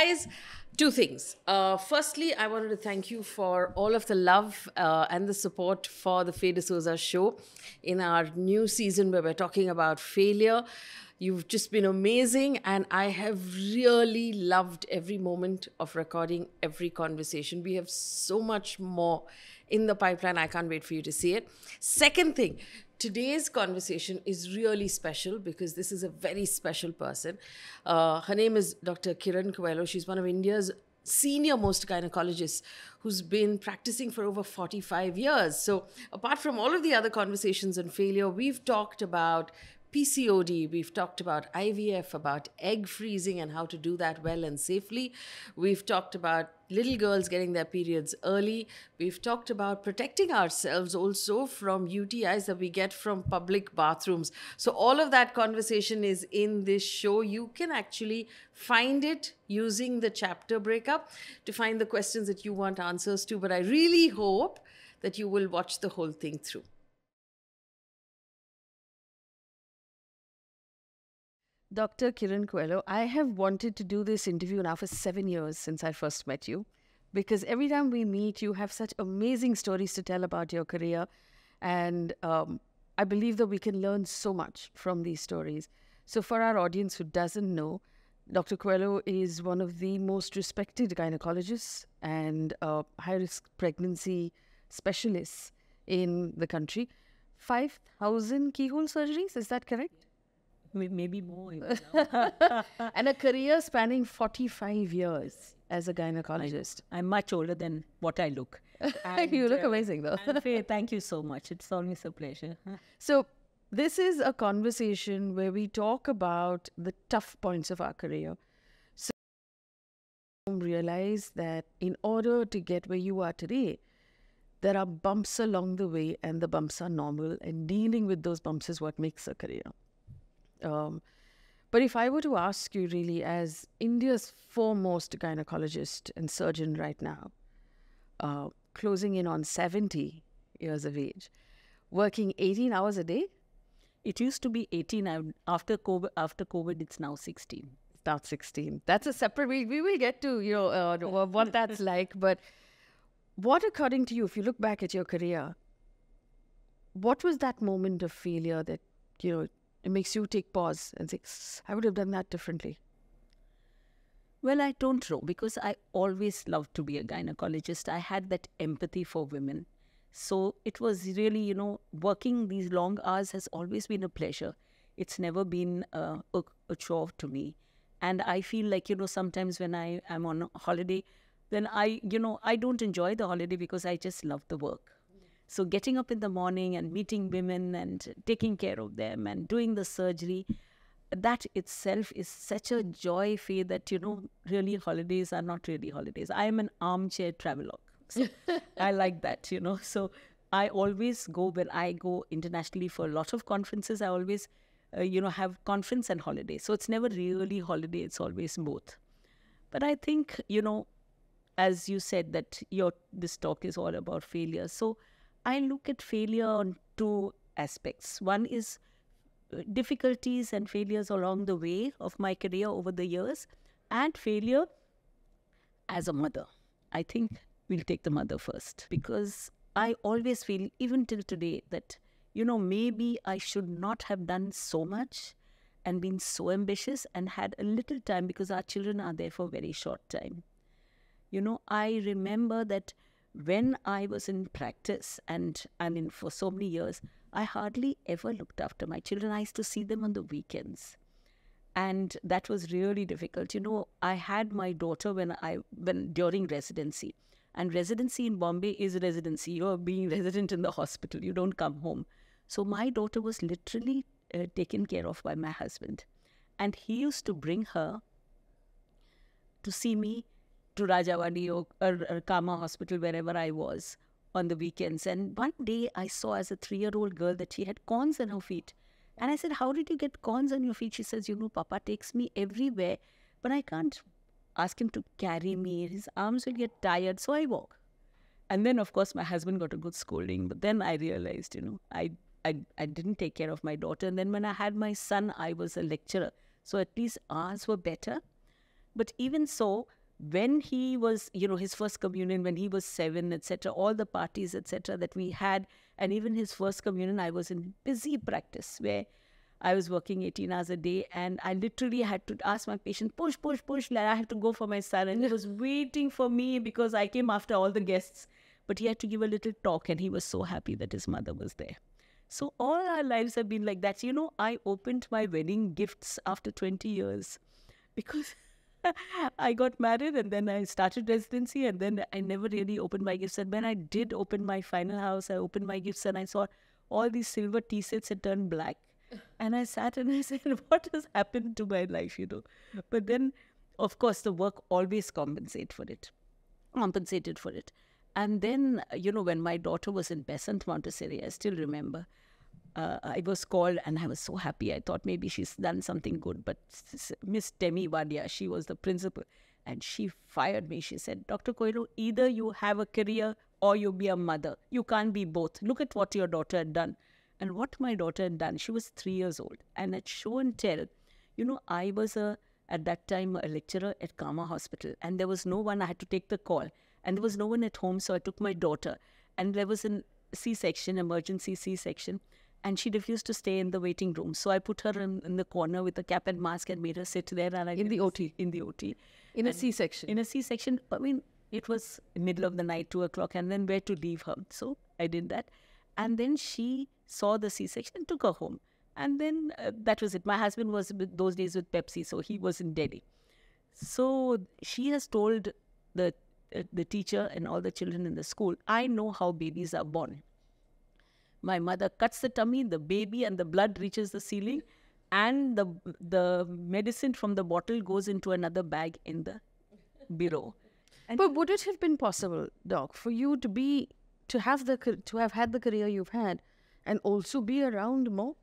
guys. Two things. Uh, firstly, I wanted to thank you for all of the love uh, and the support for the Faye D'Souza show in our new season where we're talking about failure. You've just been amazing, and I have really loved every moment of recording every conversation. We have so much more in the pipeline. I can't wait for you to see it. Second thing, today's conversation is really special because this is a very special person. Uh, her name is Dr. Kiran Coelho. She's one of India's senior most gynecologists who's been practicing for over 45 years. So, apart from all of the other conversations on failure, we've talked about PCOD, we've talked about IVF, about egg freezing and how to do that well and safely. We've talked about little girls getting their periods early. We've talked about protecting ourselves also from UTIs that we get from public bathrooms. So, all of that conversation is in this show. You can actually find it using the chapter breakup to find the questions that you want answers to. But I really hope that you will watch the whole thing through. Dr. Kiran Coelho, I have wanted to do this interview now for seven years since I first met you because every time we meet, you have such amazing stories to tell about your career. And um, I believe that we can learn so much from these stories. So, for our audience who doesn't know, Dr. Coelho is one of the most respected gynecologists and uh, high risk pregnancy specialists in the country. 5,000 keyhole surgeries, is that correct? Maybe more. and a career spanning 45 years as a gynecologist. I, am much older than what I look. And, you look uh, amazing, though. Faye, thank you so much. It's always a pleasure. So, this is a conversation where we talk about the tough points of our career. So, realize that in order to get where you are today, there are bumps along the way, and the bumps are normal, and dealing with those bumps is what makes a career. Um, but if I were to ask you, really, as India's foremost gynecologist and surgeon right now, uh, closing in on 70 years of age, working 18 hours a day? It used to be 18. After COVID, after COVID it's now 16. It's now 16. That's a separate, we, we will get to, you know, uh, what that's like. But what, according to you, if you look back at your career, what was that moment of failure that, you know, it makes you take pause and say, I would have done that differently. Well, I don't know because I always loved to be a gynecologist. I had that empathy for women. So it was really, you know, working these long hours has always been a pleasure. It's never been uh, a, a chore to me. And I feel like, you know, sometimes when I am on holiday, then I, you know, I don't enjoy the holiday because I just love the work. So getting up in the morning and meeting women and taking care of them and doing the surgery, that itself is such a joy Faye that, you know, really holidays are not really holidays. I am an armchair travelogue. So I like that, you know. So I always go when I go internationally for a lot of conferences. I always, uh, you know, have conference and holiday. So it's never really holiday. It's always both. But I think, you know, as you said that your this talk is all about failure. So I look at failure on two aspects. One is uh, difficulties and failures along the way of my career over the years, and failure as a mother. I think we'll take the mother first because I always feel, even till today, that, you know, maybe I should not have done so much and been so ambitious and had a little time because our children are there for a very short time. You know, I remember that when I was in practice, and I mean, for so many years, I hardly ever looked after my children. I used to see them on the weekends. And that was really difficult. You know, I had my daughter when I when during residency. And residency in Bombay is residency. You're being resident in the hospital. You don't come home. So my daughter was literally uh, taken care of by my husband. And he used to bring her to see me to Rajawadi or, or, Cama Hospital, wherever I was on the weekends. And one day I saw as a three year old girl that she had corns on her feet. And I said, How did you get corns on your feet? She says, You know, Papa takes me everywhere, but I can't ask him to carry me. His arms will get tired, so I walk. And then, of course, my husband got a good scolding. But then I realized, you know, I, I, I didn't take care of my daughter. And then when I had my son, I was a lecturer. So at least ours were better. But even so, when he was, you know, his first communion, when he was seven, etc., all the parties, etc., that we had, and even his first communion, I was in busy practice where I was working 18 hours a day and I literally had to ask my patient, push, push, push. I have to go for my son. And he was waiting for me because I came after all the guests. But he had to give a little talk and he was so happy that his mother was there. So all our lives have been like that. You know, I opened my wedding gifts after 20 years because I got married and then I started residency and then I never really opened my gifts. And when I did open my final house, I opened my gifts and I saw all these silver tea sets had turned black. And I sat and I said, What has happened to my life, you know? But then, of course, the work always compensate for it, compensated for it. And then, you know, when my daughter was in Besant Montessori, I still remember, uh, I was called and I was so happy. I thought maybe she's done something good. But Miss Demi Wadia, she was the principal, and she fired me. She said, Dr. Coelho, either you have a career or you be a mother. You can't be both. Look at what your daughter had done. And what my daughter had done, she was three years old. And at show and tell, you know, I was a at that time a lecturer at Cama Hospital, and there was no one. I had to take the call, and there was no one at home, so I took my daughter, and there was a C-section, emergency C-section, and she refused to stay in the waiting room. So I put her in, in the corner with a cap and mask and made her sit there. And I in the OT, in the OT, in a C-section, in a C-section. I mean, it was middle of the night, two o'clock, and then where to leave her. So I did that, and then she saw the C-section and took her home. And then uh, that was it. My husband was with, those days with Pepsi, so he was in Delhi. So she has told the uh, the teacher and all the children in the school, I know how babies are born. My mother cuts the tummy, the baby and the blood reaches the ceiling, and the the medicine from the bottle goes into another bag in the bureau. And but would it have been possible, Doc, for you to be to have the to have had the career you've had, and also be around more?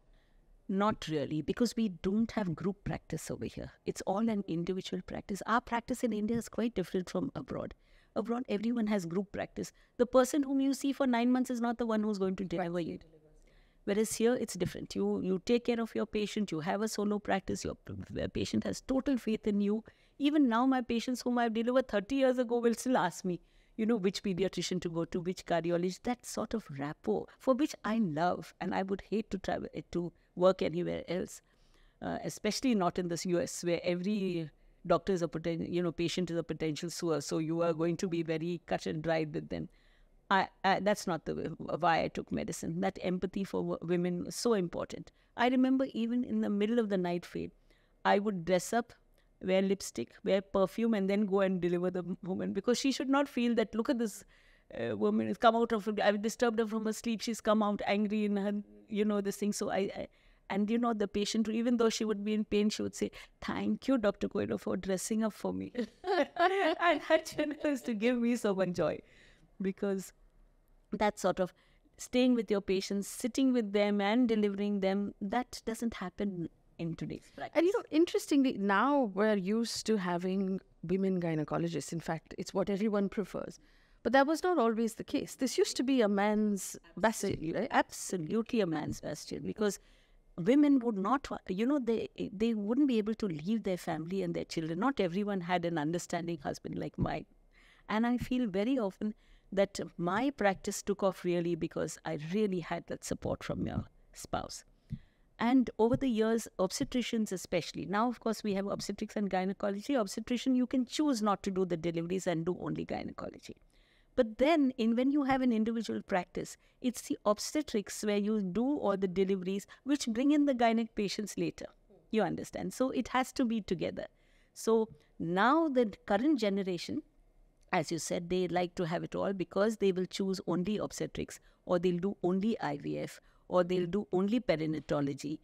Not really, because we don't have group practice over here. It's all an individual practice. Our practice in India is quite different from abroad abroad, everyone has group practice. The person whom you see for nine months is not the one who's going to deliver you. Whereas here, it's different. You you take care of your patient. You have a solo practice. Your patient has total faith in you. Even now, my patients whom I've delivered 30 years ago will still ask me, you know, which pediatrician to go to, which cardiologist. That sort of rapport, for which I love, and I would hate to travel to work anywhere else, uh, especially not in this US where every doctor is a potential, you know, patient is a potential suer. So you are going to be very cut and dried with them. I, I, that's not the why I took medicine. That empathy for women was so important. I remember even in the middle of the night Faye, I would dress up, wear lipstick, wear perfume, and then go and deliver the woman because she should not feel that look at this uh, woman has come out of I've disturbed her from her sleep. She's come out angry in her, you know, this thing. So I, I and you know, the patient, even though she would be in pain, she would say, Thank you, Dr. Coelho, for dressing up for me. and that used to give me so much joy because that sort of staying with your patients, sitting with them and delivering them, that doesn't happen in today's practice. And you know, interestingly, now we're used to having women gynecologists. In fact, it's what everyone prefers. But that was not always the case. This used to be a man's bastion, right? Absolutely a man's bastion because women would not you know they they wouldn't be able to leave their family and their children. Not everyone had an understanding husband like mine. And i feel very often that my practice took off really because i really had that support from your spouse. And over the years obstetricians especially now of course we have obstetrics and gynecology. Obstetrician you can choose not to do the deliveries and do only gynecology but then, in when you have an individual practice, it's the obstetrics where you do all the deliveries, which bring in the gynec patients later. You understand? So it has to be together. So now the current generation, as you said, they like to have it all because they will choose only obstetrics, or they'll do only IVF, or they'll do only perinatology,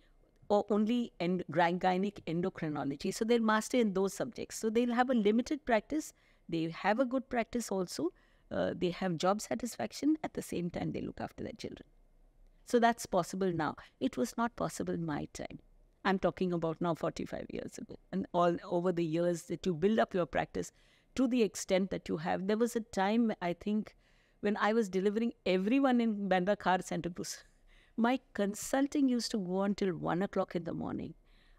or only end- gynec endocrinology. So they'll master in those subjects. So they'll have a limited practice. They have a good practice also, uh, they have job satisfaction at the same time they look after their children. So that's possible now. It was not possible in my time. I'm talking about now 45 years ago. And all over the years that you build up your practice to the extent that you have there was a time i think when i was delivering everyone in bandra khar Santacruz my consulting used to go on until 1 o'clock in the morning.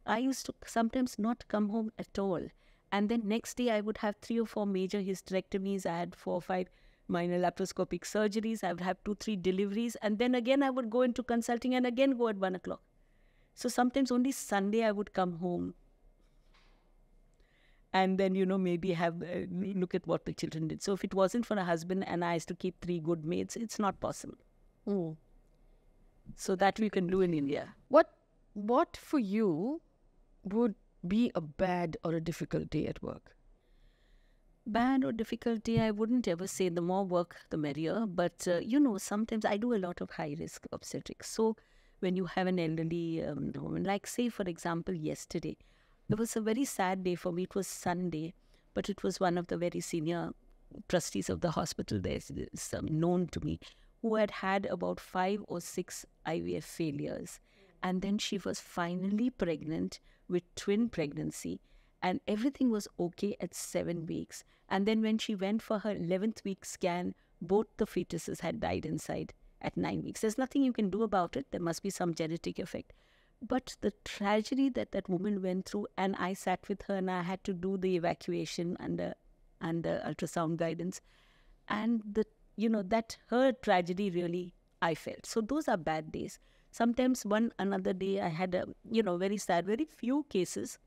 I used to sometimes not come home at all. And then next day, I would have three or four major hysterectomies. I had four or five minor laparoscopic surgeries. I would have two, three deliveries. And then again, I would go into consulting and again go at one o'clock. So sometimes only Sunday I would come home and then you know maybe have uh, look at what the children did so if it wasn't for a husband and i used to keep three good maids it's not possible Mm. so that we can do in india What what for you would be a bad or a difficult day at work? Bad or difficulty i wouldn't ever say the more work the merrier. But uh, you know sometimes i do a lot of high risk obstetrics. So when you have an elderly um, woman like say for example yesterday it was a very sad day for me. It was sunday but it was one of the very senior trustees of the hospital there is, um, known to me who had had about five or six ivf failures. And then she was finally pregnant with twin pregnancy and everything was okay at seven mm. weeks. And then when she went for her 11th week scan, both the fetuses had died inside at nine weeks. There's nothing you can do about it. There must be some genetic effect. But the tragedy that that woman went through, and I sat with her and I had to do the evacuation under, under ultrasound guidance. And the, you know, that her tragedy really I felt. So those are bad days. Sometimes one another day I had a, you know, very sad, very few cases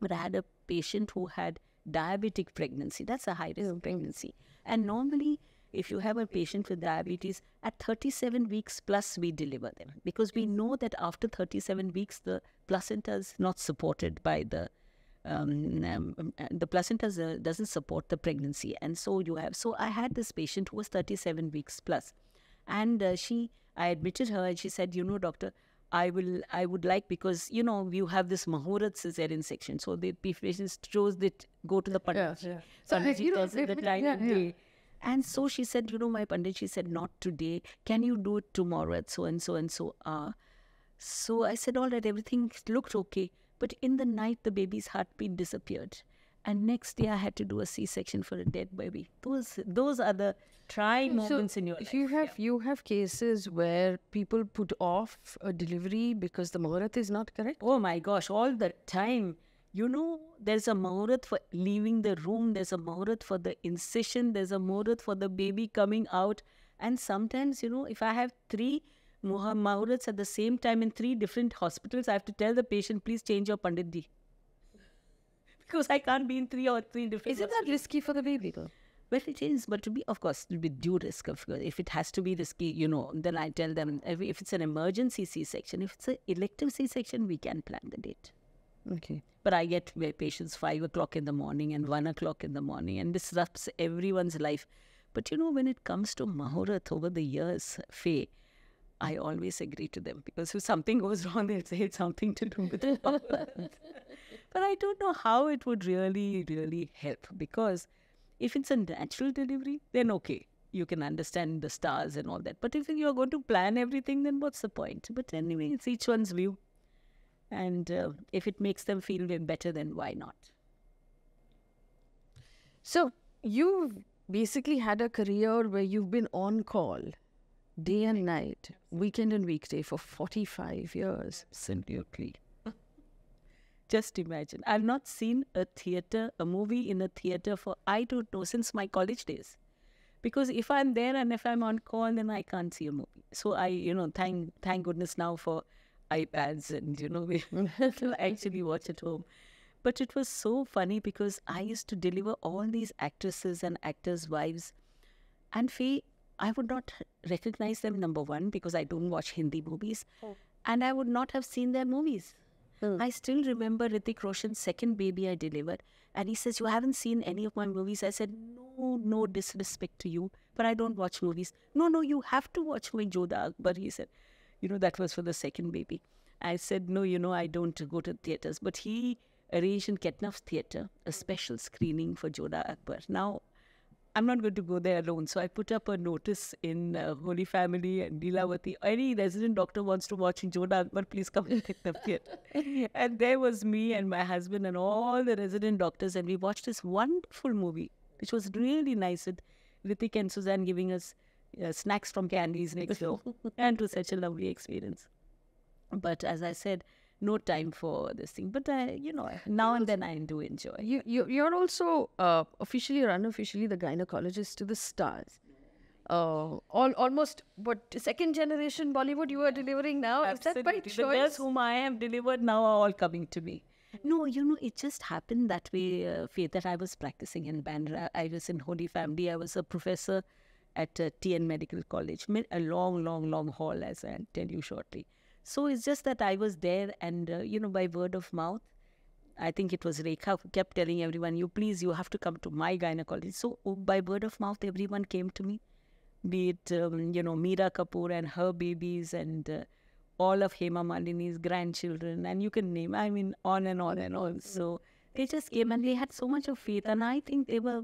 but I had a patient who had diabetic pregnancy. That's a high risk pregnancy. And normally, if you have a patient with diabetes, at 37 weeks plus, we deliver them because we know that after 37 weeks, the placenta is not supported by the um, um, uh, the placenta uh, doesn't support the pregnancy, and so you have. So I had this patient who was 37 weeks plus, and uh, she, I admitted her, and she said, "You know, doctor, I will, I would like because you know you have this Muhurat cesarean section, so the patients chose that go to the pandit. yeah. So, Pandit you know, the time yeah, yeah. day. And so she said, you know, my pandit, she said, not today. Can you do it tomorrow at so and so and so? Uh, so I said, all right, everything looked okay. But in the night, the baby's heartbeat disappeared. And next day, I had to do a C-section for a dead baby. Those, those are the trying moments in your life. If you have you have cases where people put off a delivery because the Muhurat is not correct. Oh my gosh, all the time. You know, there's a Muhurat for leaving the room, there's a Muhurat for the incision, there's a Muhurat for the baby coming out. And sometimes, you know, if I have three Muhurats at the same time in three different hospitals, I have to tell the patient, please change your Panditji. Because I can't be in three or three different Isn't that risky for the baby though? well, it is, but to be, of course, with due risk. Of course, if it has to be risky, you know, then I tell them if, it's an emergency C-section, if it's an elective C-section, we can plan the date. Okay. But I get patients five o'clock in the morning and one o'clock in the morning, and disrupts everyone's life. But you know, when it comes to Muhurat over the years, Faye, I always agree to them because if something goes wrong, they'll say it's something to do with the. but I don't know how it would really, really help because if it's a natural delivery, then okay, you can understand the stars and all that. But if you're going to plan everything, then what's the point? But anyway, it's each one's view. And uh, if it makes them feel better, then why not? So you've basically had a career where you've been on call day and night, weekend and weekday for 45 years. Absolutely. Just imagine. I've not seen a theater, a movie in a theater for, I don't know, since my college days. Because if I'm there and if I'm on call, then I can't see a movie. So I, you know, thank thank goodness now for iPads and, you know, we actually watch at home. But it was so funny because I used to deliver all these actresses and actors' wives. And Faye, I would not recognize them, number one, because I don't watch Hindi movies. Oh. And I would not have seen their movies. Hmm. I still remember Hrithik Roshan's second baby I delivered. And he says, You haven't seen any of my movies? I said, No, no disrespect to you, but I don't watch movies. No, no, you have to watch my Jodha Akbar. He said, You know, that was for the second baby. I said, No, you know, I don't go to theaters. But he arranged in Ketnav's theater a special screening for Jodha Akbar. Now, I'm not going to go there alone. So I put up a notice in uh, Holy Family and Lilavati. Any resident doctor wants to watch Jodha Akbar, please come and pick the theatre. and there was me and my husband and all the resident doctors, and we watched this wonderful movie, which was really nice with Hrithik and Sussanne giving us uh, snacks from candies next door. and it was such a lovely experience. But as I said, no time for this thing. But I, you know, now and then I do enjoy. You, you you're also uh, officially or unofficially the gynecologist to the stars. Uh, all almost what second generation Bollywood you are delivering now is that by Absolutely. The girls whom I have delivered now are all coming to me. No, you know, it just happened that way, uh, Faith, that I was practicing in Bandra. I was in Holy Family. I was a professor at uh, TN Medical College. A long, long, long haul, as I'll tell you shortly. So it's just that I was there, and, uh, you know, by word of mouth, I think it was Rekha who kept telling everyone, you please, you have to come to my gynecologist. So oh, by word of mouth, everyone came to me, be it, um, you know, Meera Kapoor and her babies and uh, all of Hema Malini's grandchildren, and you can name, I mean, on and on and on. So they just came and they had so much of faith. And I think they were,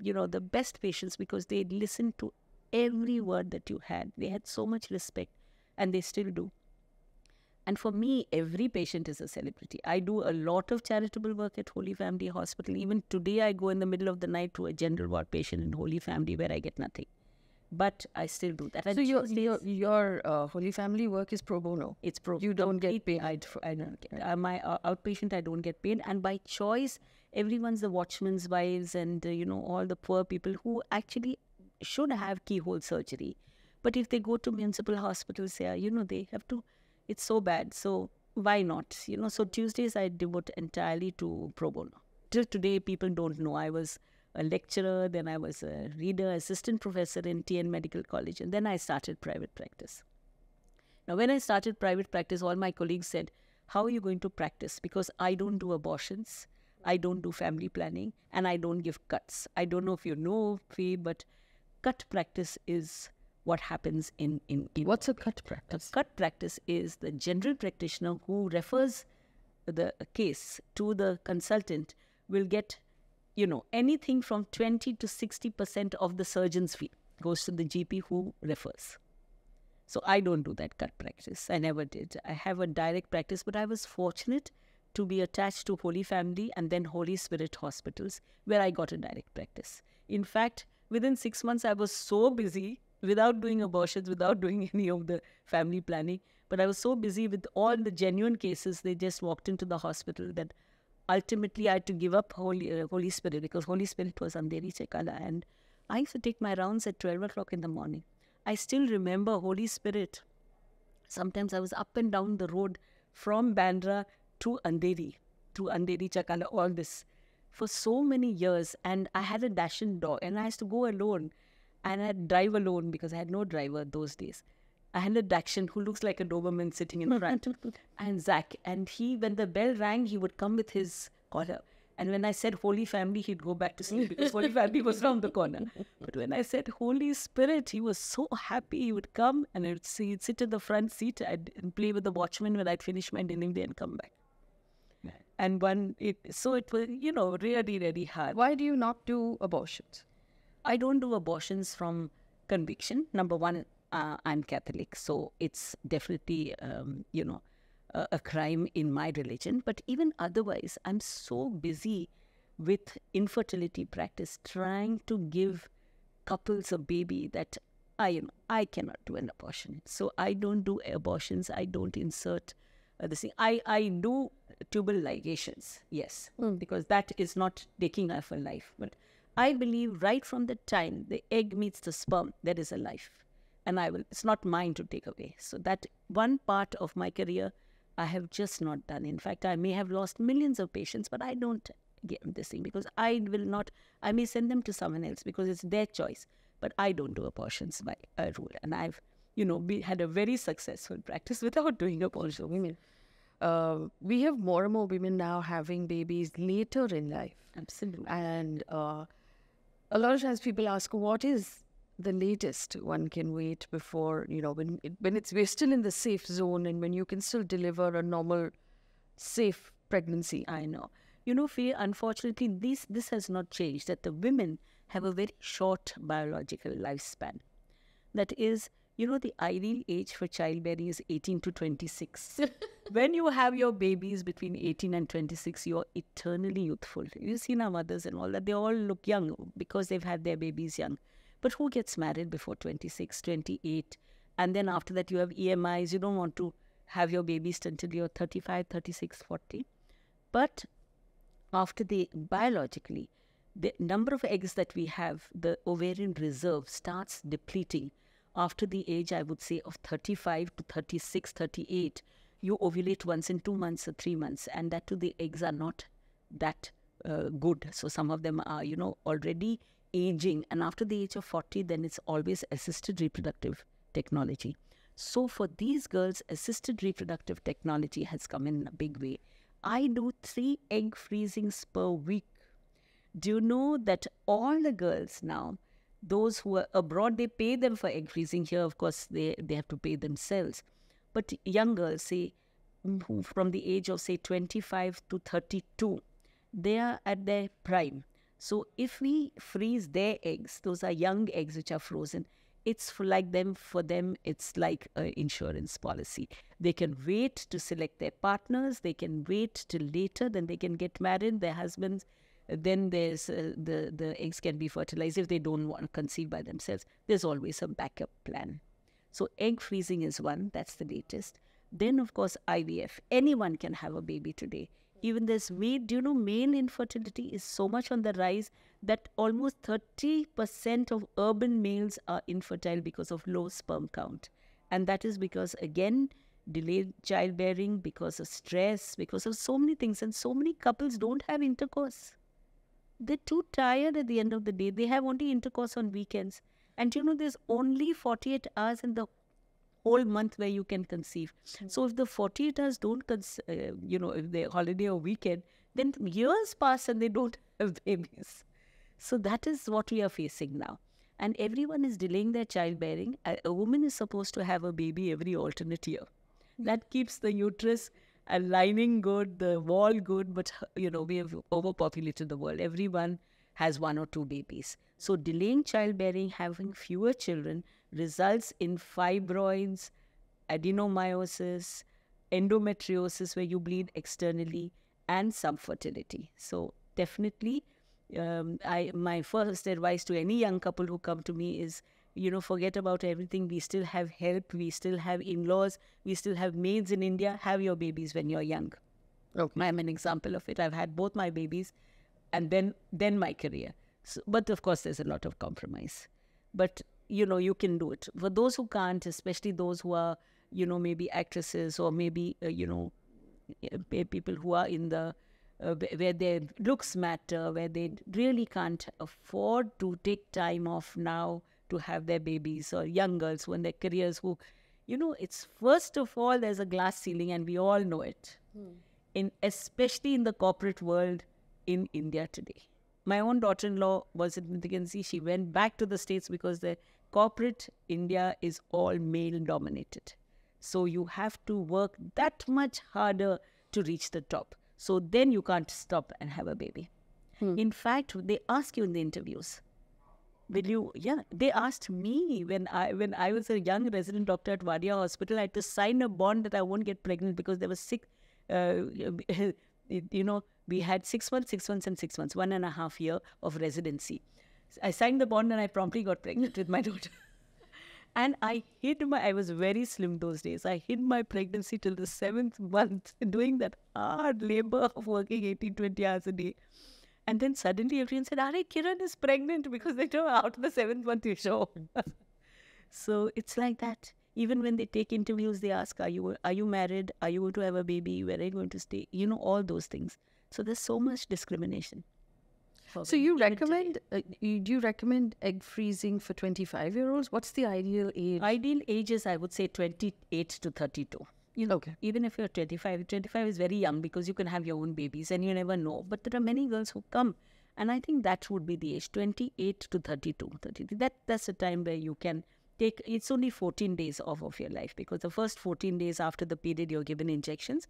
you know, the best patients because they listened to every word that you had. They had so much respect, and they still do. And for me, every patient is a celebrity. I do a lot of charitable work at Holy Family Hospital. Even today, I go in the middle of the night to a general ward patient in Holy Family where I get nothing. But I still do that. And So your your your uh, Holy Family work is pro bono. it's pro. You don't get complete- I don't get. Uh, my uh, outpatient, I don't get paid, and by choice, everyone's the watchmen's wives and uh, you know all the poor people who actually should have keyhole surgery, but if they go to municipal hospitals, yeah, you know they have to. It's so bad. So why not? You know. So Tuesdays I devote entirely to pro bono. Till today, people don't know I was a lecturer, then I was a reader, assistant professor in TN Medical College, and then I started private practice. Now, when I started private practice, all my colleagues said, How are you going to practice? Because I don't do abortions, I don't do family planning, and I don't give cuts. I don't know if you know, Faye, but cut practice is what happens in. in, in What's a cut a practice? cut practice is the general practitioner who refers the case to the consultant will get, you know, anything from 20 to 60% of the surgeon's fee goes to the GP who refers. So I don't do that cut practice. I never did. I have a direct practice, but I was fortunate to be attached to Holy Family and then Holy Spirit hospitals where I got a direct practice. In fact, within six months, I was so busy without doing abortions, without doing any of the family planning. But I was so busy with all the genuine cases, they just walked into the hospital that ultimately I had to give up Holy, uh, Holy Spirit because Holy Spirit was Andheri Chakala. And I used to take my rounds at 12 o'clock in the morning. I still remember Holy Spirit. Sometimes I was up and down the road from Bandra to Andheri, to Andheri Chakala, all this for so many years. And I had a Dachshund dog and I used to go alone and I'd drive alone because I had no driver those days. I had a Dachshund who looks like a Doberman sitting in front, and Zach. And he, when the bell rang, he would come with his collar. And when I said Holy Family, he'd go back to sleep because Holy Family was round the corner. But when I said Holy Spirit, he was so happy. He would come and I'd see, he'd sit in the front seat I'd, and play with the watchman when I'd finish my delivery and come back. And one, it so it was, you know, really, really hard. Why do you not do abortions? I don't do abortions from conviction. Number one, uh, I'm Catholic, so it's definitely, um, you know, a, a crime in my religion. But even otherwise, I'm so busy with infertility practice, trying to give couples a baby that I, you know, I cannot do an abortion. So I don't do abortions. I don't insert uh, the thing. I, I do tubal ligations, yes, because that is not taking off a life. But I believe right from the time the egg meets the sperm, there is a life. And I will, it's not mine to take away. So that one part of my career, I have just not done. In fact, I may have lost millions of patients, but I don't get this thing because I will not, I may send them to someone else because it's their choice. But I don't do abortions by a rule. And I've, you know, be, had a very successful practice without doing abortion. Women. Uh, we have more and more women now having babies later in life. Absolutely. And uh, a lot of times people ask, what is the latest one can wait before, you know, when, it, when it's, we're still in the safe zone and when you can still deliver a normal, safe pregnancy? I know. You know, Faye, unfortunately, this this has not changed. That the women have a very short biological lifespan. That is, you know, the ideal age for childbearing is 18 to 26. when you have your babies between 18 and 26, you're eternally youthful. You've seen our mothers and all that. They all look young because they've had their babies young. But who gets married before 26, 28? And then after that, you have EMIs. You don't want to have your babies until you're 35, 36, 40. But after the biologically, the number of eggs that we have, the ovarian reserve starts depleting after the age, I would say, of 35 to 36, 38. You ovulate once in two months or three months, and that too, the eggs are not that uh, good. So some of them are, you know, already aging. And after the age of 40, then it's always assisted reproductive technology. So for these girls, assisted reproductive technology has come in a big way. I do three egg freezings per week. Do you know that all the girls now, those who are abroad, they pay them for egg freezing. Here, of course, they, they have to pay themselves. But young girls, say, from the age of, say, 25 to 32, they are at their prime. So if we freeze their eggs, those are young eggs which are frozen, it's for like them for them it's like an insurance policy they can wait to select their partners they can wait till later then they can get married their husbands then there's uh, the the eggs can be fertilized if they don't want to conceive by themselves there's always a backup plan so egg freezing is one that's the latest then of course ivf anyone can have a baby today even this male, do you know male infertility is so much on the rise that almost 30% of urban males are infertile because of low sperm count. And that is because, again, delayed childbearing, because of stress, because of so many things. And so many couples don't have intercourse. They're too tired at the end of the day. They have only intercourse on weekends. And you know, there's only 48 hours in the whole month where you can conceive. Mm-hmm. So if the 48 hours don't, uh, you know, if they're holiday or weekend, then years pass and they don't have babies. So that is what we are facing now. And everyone is delaying their childbearing. A, a woman is supposed to have a baby every alternate year. That keeps the uterus and lining good, the wall good, but you know, we have overpopulated the world. Everyone has one or two babies. So delaying childbearing, having fewer children, results in fibroids, adenomyosis, endometriosis, where you bleed externally, and some fertility. So definitely, um, I my first advice to any young couple who come to me is, you know, forget about everything. We still have help. We still have in-laws. We still have maids in India. Have your babies when you're young. Okay. I'm an example of it. I've had both my babies, and then then my career. So, but of course, there's a lot of compromise. But you know you can do it for those who can't especially those who are you know maybe actresses or maybe uh, you know people who are in the uh, where their looks matter where they really can't afford to take time off now to have their babies or young girls when their careers who you know it's first of all there's a glass ceiling and we all know it hmm. in especially in the corporate world in india today my own daughter-in-law was at McKinsey. She went back to the States because the corporate India is all male dominated. So you have to work that much harder to reach the top. So then you can't stop and have a baby. Hmm. In fact, they ask you in the interviews, will you yeah they asked me when i when i was a young resident doctor at wadia hospital i had to sign a bond that i won't get pregnant because there was six uh, you know we had six months, six months, and six months, one and a half year of residency. I signed the bond and I promptly got pregnant with my daughter. and I hid my, I was very slim those days. I hid my pregnancy till the seventh month, doing that hard labor of working 18, 20 hours a day. And then suddenly everyone said, Are Kiran is pregnant because they know out of the seventh month you show. so it's like that. Even when they take interviews, they ask, Are you are you married? Are you going to have a baby? Where are you going to stay? You know, all those things. So there's so much discrimination. So you recommend? Uh, you, do you recommend egg freezing for 25 year olds? What's the ideal age? Ideal age is I would say 28 to 32. You know, okay. even if you're 25, 25 is very young because you can have your own babies and you never know. But there are many girls who come, and I think that would be the age 28 to 32. 32. That that's the time where you can take. It's only 14 days off of your life because the first 14 days after the period you're given injections,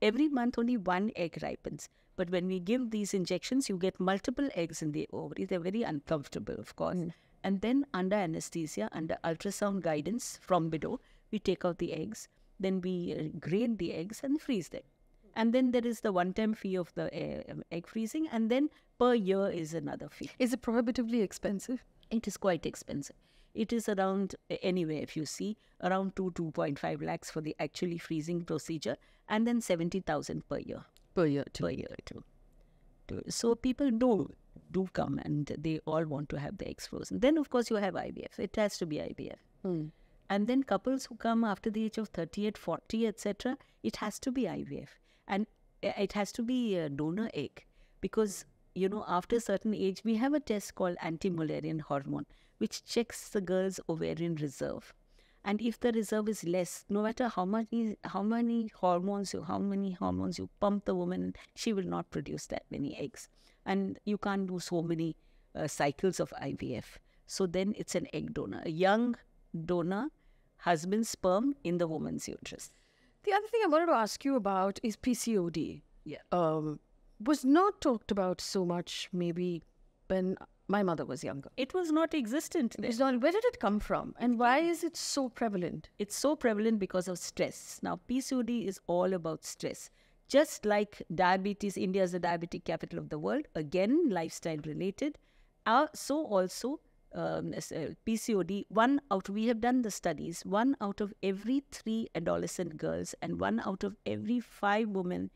every month only one egg ripens. But when we give these injections, you get multiple eggs in the ovaries. They're very uncomfortable, of course. Mm. And then under anesthesia, under ultrasound guidance from below, we take out the eggs. Then we uh, grade the eggs and freeze them. And then there is the one-time fee of the uh, egg freezing, and then per year is another fee. Is it prohibitively expensive? It is quite expensive. it is around anyway, if you see, around 2 2.5 lakhs for the actually freezing procedure, and then 70,000 per year. Per year, too. Per year, too. So people do do come and they all want to have the eggs frozen. Then, of course, you have IVF. It has to be IVF. And then couples who come after the age of 38, 40, etc., it has to be IVF. And uh, it has to be a donor egg because, you know, after a certain age, we have a test called anti-Mullerian hormone, which checks the girl's ovarian reserve. And if the reserve is less, no matter how many how many hormones you how many hormones you pump the woman, she will not produce that many eggs, and you can't do so many uh, cycles of IVF. So then it's an egg donor, a young donor, husband's sperm in the woman's uterus. The other thing I wanted to ask you about is PCOD. Yeah. Um, was not talked about so much maybe when my mother was younger. It was not existent. then. Not, where did it come from? And why is it so prevalent? It's so prevalent because of stress. Now, PCOD is all about stress. Just like diabetes, India is the diabetic capital of the world, again, lifestyle related. Uh, so also um, uh, PCOD, one out, we have done the studies, one out of every three adolescent girls and one out of every five women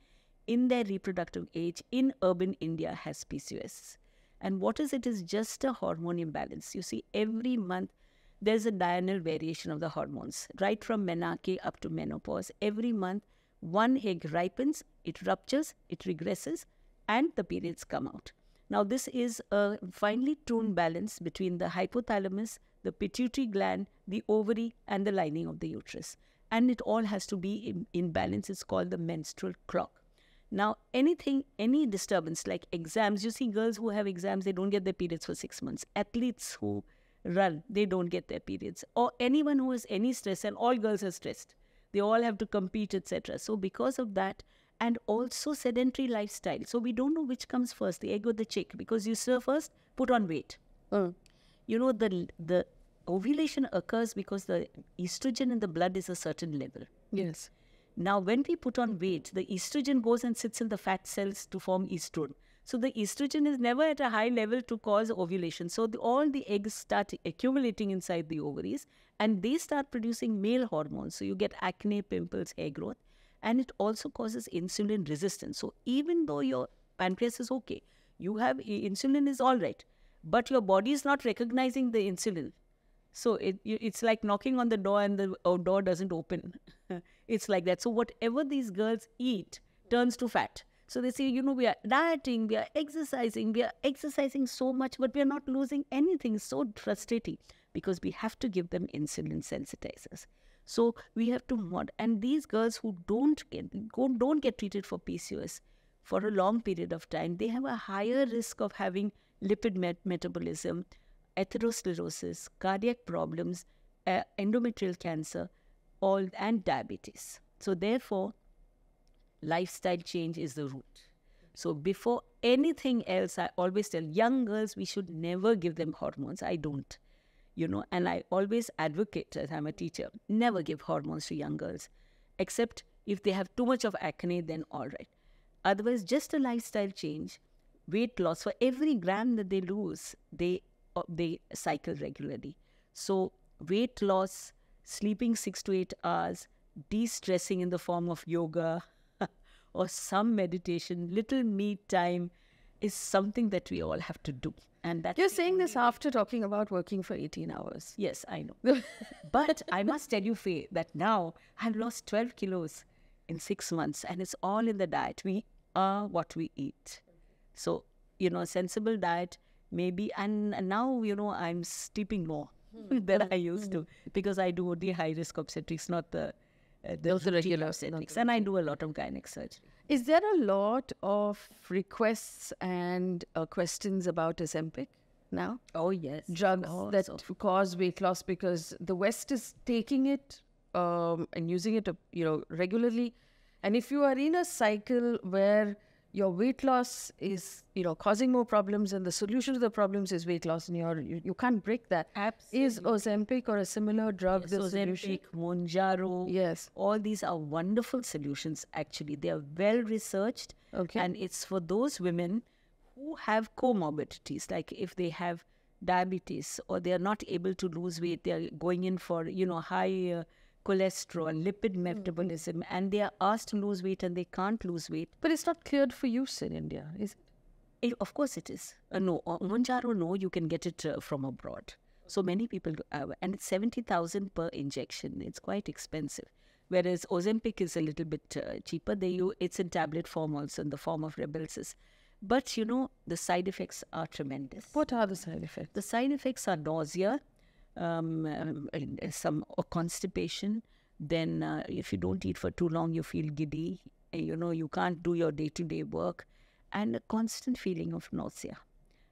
in their reproductive age in urban India has PCOS. And what is it is just a hormone imbalance. You see, every month there's a diurnal variation of the hormones, right from menarche up to menopause. Every month, one egg ripens, it ruptures, it regresses, and the periods come out. Now, this is a finely tuned balance between the hypothalamus, the pituitary gland, the ovary, and the lining of the uterus. And it all has to be in, in balance. It's called the menstrual clock. Now, anything, any disturbance like exams, you see girls who have exams, they don't get their periods for six months. Athletes who run, they don't get their periods. Or anyone who has any stress, and all girls are stressed. They all have to compete, etc. So, because of that, and also sedentary lifestyle. So, we don't know which comes first, the egg or the chick, because you still first put on weight. Hmm. You know, the, the ovulation occurs because the estrogen in the blood is a certain level. Yes. Now, when we put on weight, the estrogen goes and sits in the fat cells to form estrone. So, the estrogen is never at a high level to cause ovulation. So, the, all the eggs start accumulating inside the ovaries and they start producing male hormones. So, you get acne, pimples, hair growth, and it also causes insulin resistance. So, even though your pancreas is okay, you have insulin is all right, but your body is not recognizing the insulin. So it it's like knocking on the door and the uh, door doesn't open. it's like that. So whatever these girls eat turns to fat. So they say, you know, we are dieting, we are exercising, we are exercising so much, but we are not losing anything. So frustrating because we have to give them insulin sensitizers. So we have to mod and these girls who don't get go, don't get treated for PCOS for a long period of time, they have a higher risk of having lipid met- metabolism, atherosclerosis, cardiac problems, uh, endometrial cancer, all and diabetes. So therefore, lifestyle change is the root. So before anything else, I always tell young girls we should never give them hormones. I don't, you know, and I always advocate as I'm a teacher, never give hormones to young girls, except if they have too much of acne, then all right. Otherwise, just a lifestyle change, weight loss for every gram that they lose, they uh, they cycle regularly. So weight loss, sleeping six to eight hours, de-stressing in the form of yoga or some meditation, little me time is something that we all have to do. And that You're saying this after talking about working for 18 hours. Yes, I know. but I must tell you, Faye, that now I've lost 12 kilos in six months and it's all in the diet. We are what we eat. So, you know, a sensible diet, maybe. And and now, you know, I'm sleeping more hmm. than I hmm. used to hmm. because I do the high risk obstetrics, not the, uh, the regular, obstetrics. And I do a lot of gynec surgery. Is there a lot of requests and uh, questions about Ozempic now? Oh, yes. Drugs Lots that of- cause weight loss because the West is taking it um, and using it, uh, you know, regularly. And if you are in a cycle where your weight loss is, you know, causing more problems and the solution to the problems is weight loss and you're, you, you can't break that. Is Ozempic or a similar drug the solution? Ozempic, Mounjaro. Yes. All these are wonderful solutions, actually. They are well researched. Okay. And it's for those women who have comorbidities, like if they have diabetes or they are not able to lose weight, they are going in for, you know, high uh, cholesterol, lipid metabolism, and they are asked to lose weight and they can't lose weight. But it's not cleared for use in India, is it? Eh, of course, it is. Uh, no, uh, Mounjaro, no, you can get it uh, from abroad. So many people, uh, and it's 70,000 per injection. It's quite expensive. Whereas Ozempic is a little bit uh, cheaper. They use, it's in tablet form also, in the form of Rybelsus. But you know, the side effects are tremendous. What are the side effects? The side effects are nausea, um, um, uh, some or constipation. Then, uh, if you don't eat for too long, you feel giddy. uh, You know, you can't do your day to day work, and a constant feeling of nausea.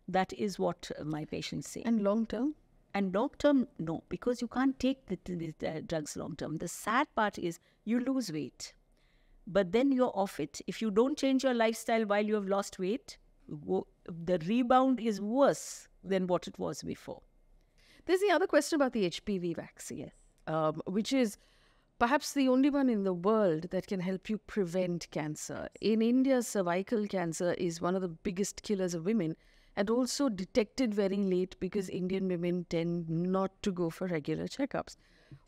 That is what uh, my patients say. And long term? And long term, no, because you can't take the, the, the drugs long term. The sad part is you lose weight, but then you're off it. If you don't change your lifestyle while you have lost weight, the rebound is worse than what it was before. There's the other question about the HPV vaccine, um, which is perhaps the only one in the world that can help you prevent cancer. In India, cervical cancer is one of the biggest killers of women and also detected very late because Indian women tend not to go for regular checkups.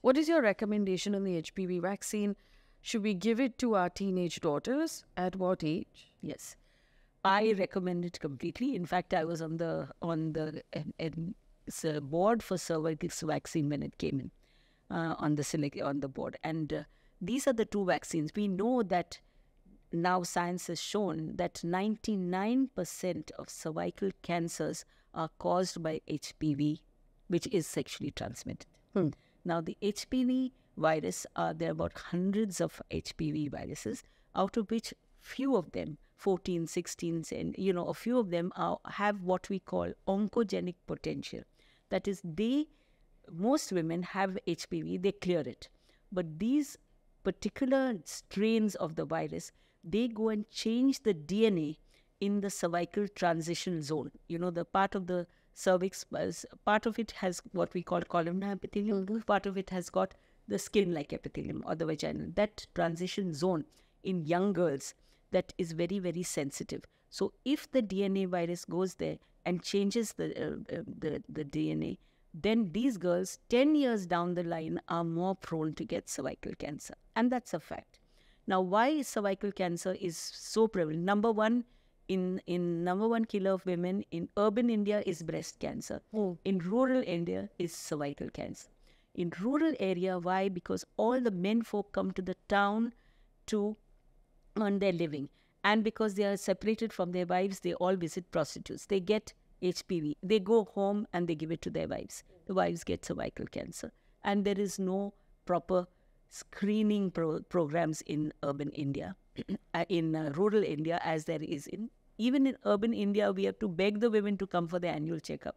What is your recommendation on the HPV vaccine? Should we give it to our teenage daughters? At what age? Yes, I recommend it completely. In fact, I was on the on the board for cervical vaccine when it came in uh, on the select on the board, and uh, these are the two vaccines. We know that now science has shown that 99% of cervical cancers are caused by HPV, which is sexually transmitted. Now, the HPV virus, uh, there are about hundreds of HPV viruses, out of which few of them, 14, 16, and you know, a few of them are, have what we call oncogenic potential. That is, they, most women have HPV, they clear it. But these particular strains of the virus, they go and change the DNA in the cervical transition zone. You know, the part of the cervix, was- part of it has what we call columnar epithelium, part of it has got the skin like epithelium or the vagina. That transition zone in young girls that is very, very sensitive. So, if the DNA virus goes there and changes the, uh, uh, the, the DNA, then these girls 10 years down the line are more prone to get cervical cancer and that's a fact. Now why is cervical cancer is so prevalent? Number one in in number one killer of women in urban india is breast cancer. In rural india is cervical cancer. In rural area why? Because all the men folk come to the town to earn their living. And because they are separated from their wives, they all visit prostitutes. They get HPV. They go home and they give it to their wives. The wives get cervical cancer. And there is no proper screening pro- programs in urban India, uh, in uh, rural India, as there is in even in urban India, we have to beg the women to come for their annual checkup.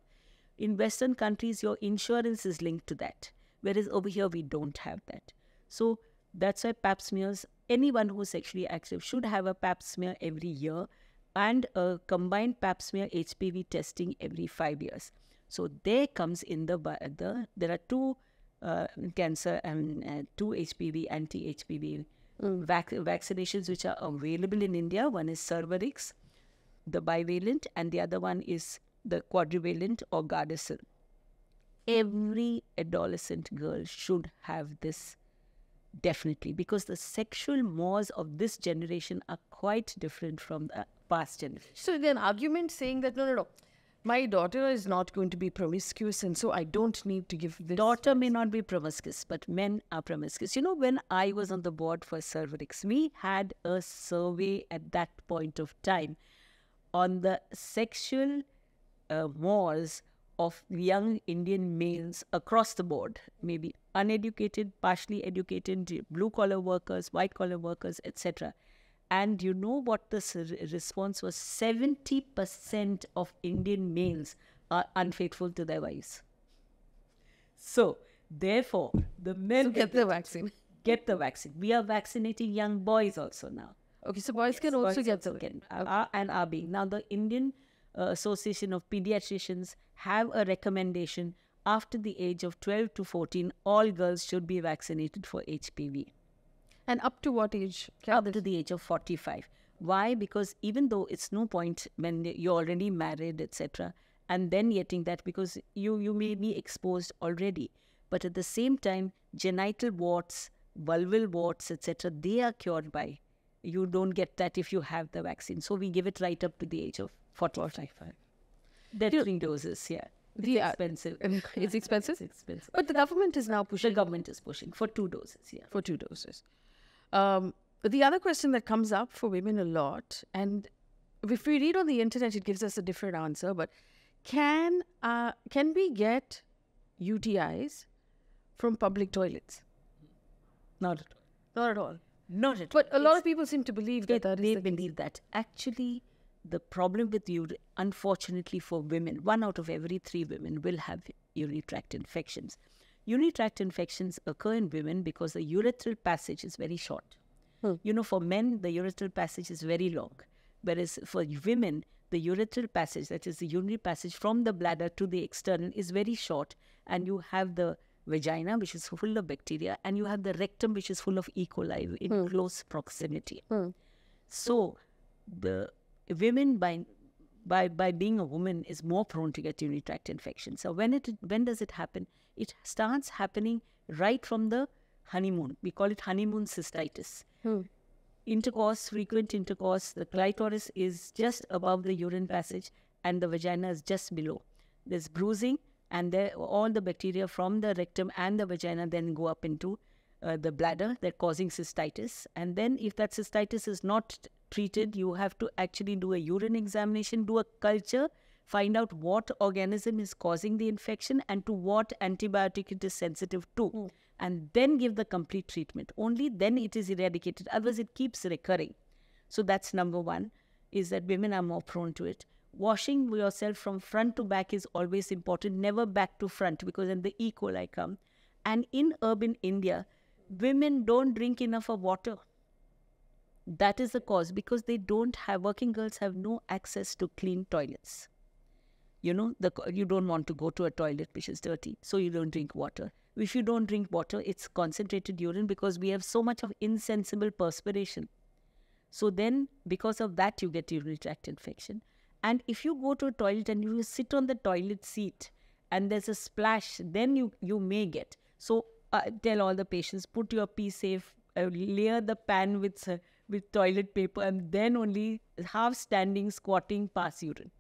In Western countries, your insurance is linked to that, whereas over here we don't have that. So that's why pap smears, anyone who's sexually active should have a pap smear every year and a combined pap smear HPV testing every five years. So there comes in the, the there are two uh, cancer and uh, two HPV, anti-HPV vac- vaccinations which are available in India. One is Cervarix, the bivalent, and the other one is the quadrivalent or Gardasil. Every adolescent girl should have this definitely because the sexual mores of this generation are quite different from the past generation. So then argument saying that no, no, no, my daughter is not going to be promiscuous, and so I don't need to give this. Daughter may not be promiscuous, but men are promiscuous. You know, when I was on the board for Cervarix, we had a survey at that point of time on the sexual uh, mores of young Indian males across the board, maybe uneducated, partially educated, blue collar workers, white collar workers, etc. And you know what the response was? 70% of Indian males are unfaithful to their wives. So, therefore, the men So get the vaccine. get the vaccine. We are vaccinating young boys also now. Okay, so boys can also Boys get the can, are, and are being. Now, the Indian uh, Association of Pediatricians have a recommendation after the age of 12 to 14, all girls should be vaccinated for HPV And up to what age? up to the age of 45. Why? Because even though it's no point when you're already married, etc., and then getting that because you you may be exposed already but at the same time genital warts vulval warts etc they are cured by you don't get that if you have the vaccine so we give it right up to the age of 45 they're three doses yeah it's Yeah. expensive It's expensive? it's expensive But the government is now pushing. the government is pushing for two doses yeah for two doses. Um, the other question that comes up for women a lot, and if we read on the internet, it gives us a different answer. But can uh, can we get UTIs from public toilets? not at all Not at all. not at all. But a lot of people seem to believe they, that that is they the believe that actually the problem with you unfortunately for women one out of every three women will have urinary tract infections. Urinary tract infections occur in women because the urethral passage is very short. Hmm. You know for men the urethral passage is very long whereas for women the urethral passage that is the urinary passage from the bladder to the external is very short and you have the vagina which is full of bacteria and you have the rectum which is full of e. coli in hmm. close proximity. Hmm. So the women by by by being a woman is more prone to get urinary tract infection. So when it when does it happen? It starts happening right from the honeymoon. We call it honeymoon cystitis. Intercourse, frequent intercourse, the clitoris is just above the urine passage and the vagina is just below. There's bruising and there all the bacteria from the rectum and the vagina then go up into uh, the bladder they're causing cystitis and then if that cystitis is not treated you have to actually do a urine examination do a culture find out what organism is causing the infection and to what antibiotic it is sensitive to. Hmm. And then give the complete treatment. Only then it is eradicated. Otherwise it keeps recurring. So that's number one is that women are more prone to it. Washing yourself from front to back is always important. Never back to front because then the e coli come. And in urban india women don't drink enough of water that is the cause because they don't have working girls have no access to clean toilets. You know the you don't want to go to a toilet which is dirty so you don't drink water. If you don't drink water it's concentrated urine because we have so much of insensible perspiration. So then because of that you get urinary tract infection. And if you go to a toilet and you sit on the toilet seat and there's a splash then you you may get. So uh, tell all the patients put your pee safe uh, layer the pan with uh, with toilet paper and then only half standing squatting pass urine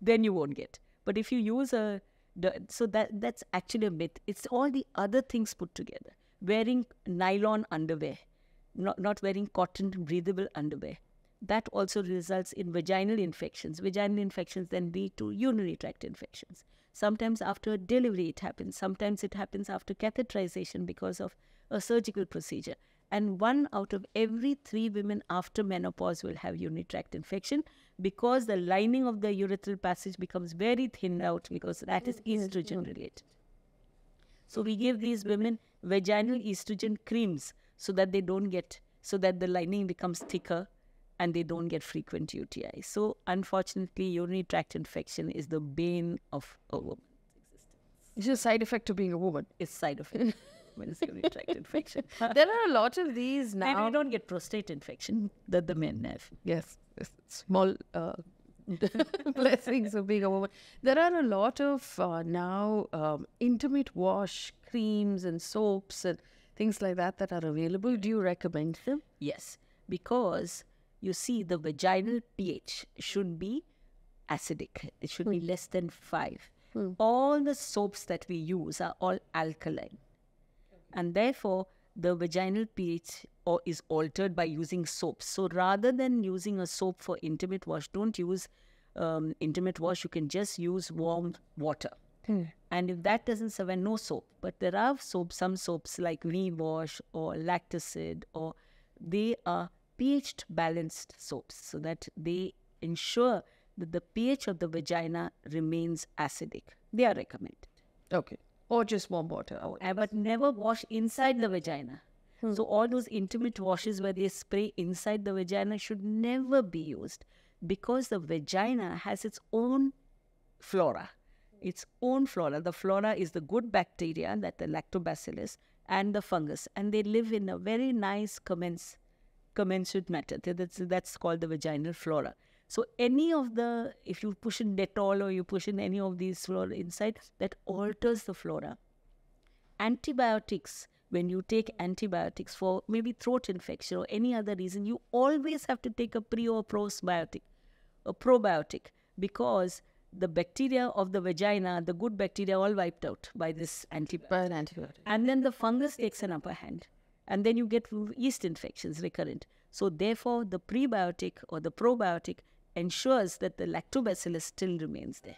then you won't get. But if you use a, so that that's actually a myth. It's all the other things put together. Wearing nylon underwear, not not wearing cotton breathable underwear, that also results in vaginal infections. Vaginal infections then lead to urinary tract infections. Sometimes after delivery it happens. Sometimes it happens after catheterization because of a surgical procedure. And one out of every three women after menopause will have urinary tract infection because the lining of the urethral passage becomes very thinned out because that is estrogen related. So we give these women vaginal estrogen creams so that they don't get, so that the lining becomes thicker and they don't get frequent UTI. So unfortunately, urinary tract infection is the bane of a woman's existence. It's a side effect of being a woman. It's side effect tract infection. There are a lot of these And now. we don't get prostate infection that the men have. Yes, small uh, blessings of being a woman. There are a lot of uh, now um, intimate wash creams and soaps and things like that that are available. Do you recommend them? Yes, because you see, the vaginal pH should be acidic. It should be less than five. All the soaps that we use are all alkaline, and therefore the vaginal pH or is altered by using soaps. So rather than using a soap for intimate wash, don't use um, intimate wash. You can just use warm water. And if that doesn't survive, no soap. But there are soaps, some soaps like V Wash or Lactacid, or they are pH balanced soaps so that they ensure that the pH of the vagina remains acidic. They are recommended. Okay. Or just warm water. Uh, But never wash inside the vagina. So all those intimate washes where they spray inside the vagina should never be used because the vagina has its own flora. Its own flora. The flora is the good bacteria, that the lactobacillus, and the fungus, and they live in a very nice commens, commensurate matter. That's, that's called the vaginal flora. So any of the, if you push in Dettol or you push in any of these flora inside, that alters the flora. Antibiotics, when you take antibiotics for maybe throat infection or any other reason, you always have to take a pre or probiotic, a probiotic, because the bacteria of the vagina, the good bacteria, all wiped out by this antibiotic. Antibiotic. And then the fungus takes an upper hand. And then you get yeast infections recurrent. So, therefore, the prebiotic or the probiotic ensures that the lactobacillus still remains there.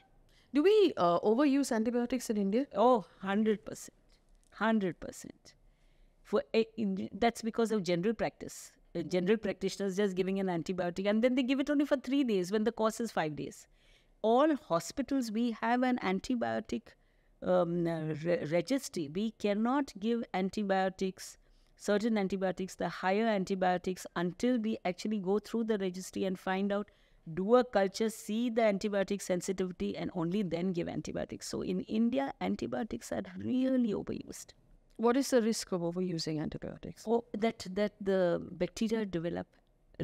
Do we uh, overuse antibiotics in India? Oh, 100%. 100%. For a, in, that's because of general practice. A general practitioners just giving an antibiotic and then they give it only for three days when the course is five days. All hospitals, we have an antibiotic um, re- registry. We cannot give antibiotics, certain antibiotics, the higher antibiotics, until we actually go through the registry and find out do a culture, see the antibiotic sensitivity, and only then give antibiotics. So in India, antibiotics are really overused. What is the risk of overusing antibiotics? Or that that the bacteria develop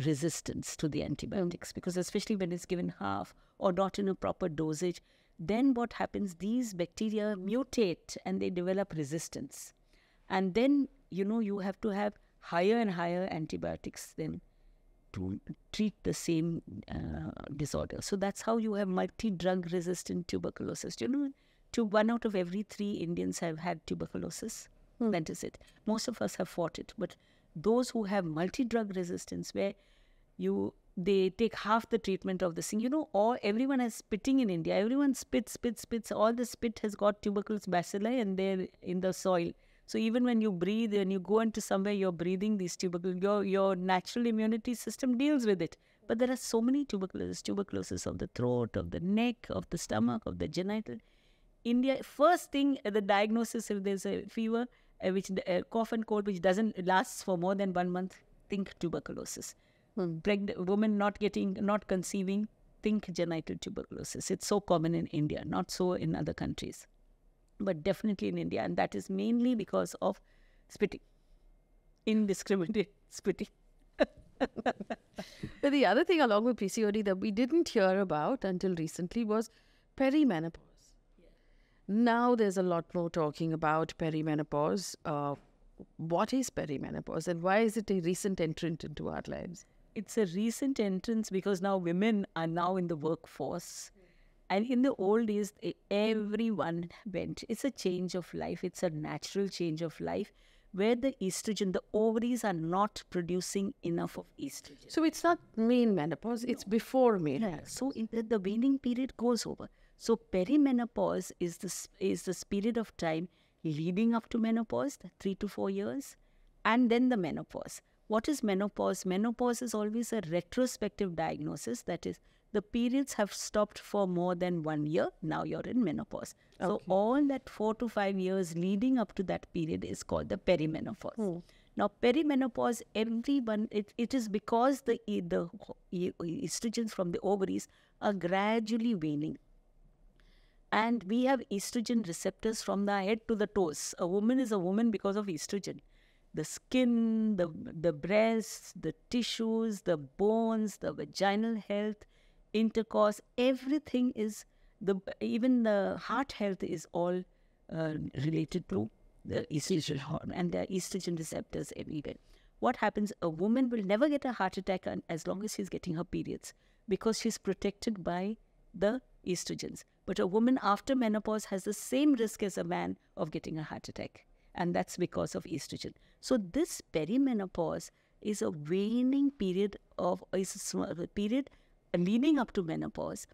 resistance to the antibiotics mm. because especially when it's given half or not in a proper dosage, then what happens? These bacteria mutate and they develop resistance, and then you know you have to have higher and higher antibiotics then to treat the same uh, disorder. So that's how you have multi-drug resistant tuberculosis. You know, to one out of every three Indians have had tuberculosis. Hmm. That is it. Most of us have fought it, but those who have multi-drug resistance, where you they take half the treatment of this thing. You know, all everyone is spitting in India. Everyone spits, spits, spits. All the spit has got tuberculosis bacilli, and they're in the soil. So even when you breathe and you go into somewhere, you're breathing these tuberculosis. Your your natural immunity system deals with it. But there are so many tuberculosis, tuberculosis of the throat, of the neck, of the stomach, of the genital. India, first thing, uh, the diagnosis if there's a fever, uh, which uh, cough and cold, which doesn't lasts for more than one month, think tuberculosis. Hmm. Pregnant woman not getting, not conceiving, think genital tuberculosis. It's so common in India, not so in other countries but definitely in India. And that is mainly because of spitting, indiscriminate spitting. but the other thing along with PCOD that we didn't hear about until recently was perimenopause. Yeah. Now there's a lot more talking about perimenopause. Uh, what is perimenopause and why is it a recent entrant into our lives? It's a recent entrance because now women are now in the workforce and in the old days, hmm. everyone went. It's a change of life. It's a natural change of life where the estrogen, the ovaries are not producing enough of estrogen. So it's not main menopause, it's before menopause. Yeah. So the, the waning period goes over. So perimenopause is the, is the period of time leading up to menopause, three to four years, and then the menopause. What is menopause? Menopause is always a retrospective diagnosis. That is, the periods have stopped for more than one year. Now you're in menopause. Okay. So all that four to five years leading up to that period is called the perimenopause. Hmm. Now perimenopause, everyone it, it is because the the estrogens from the ovaries are gradually waning. And we have estrogen receptors from the head to the toes. A woman is a woman because of estrogen the skin, the, the breasts, the tissues, the bones, the vaginal health, intercourse, everything is the even the heart health is all uh, related to the estrogen hormone and the estrogen receptors everywhere. What happens? A woman will never get a heart attack as long as she's getting her periods because she's protected by the estrogens. But a woman after menopause has the same risk as a man of getting a heart attack, and that's because of estrogen. So this perimenopause is a waning period of is a period leading up to menopause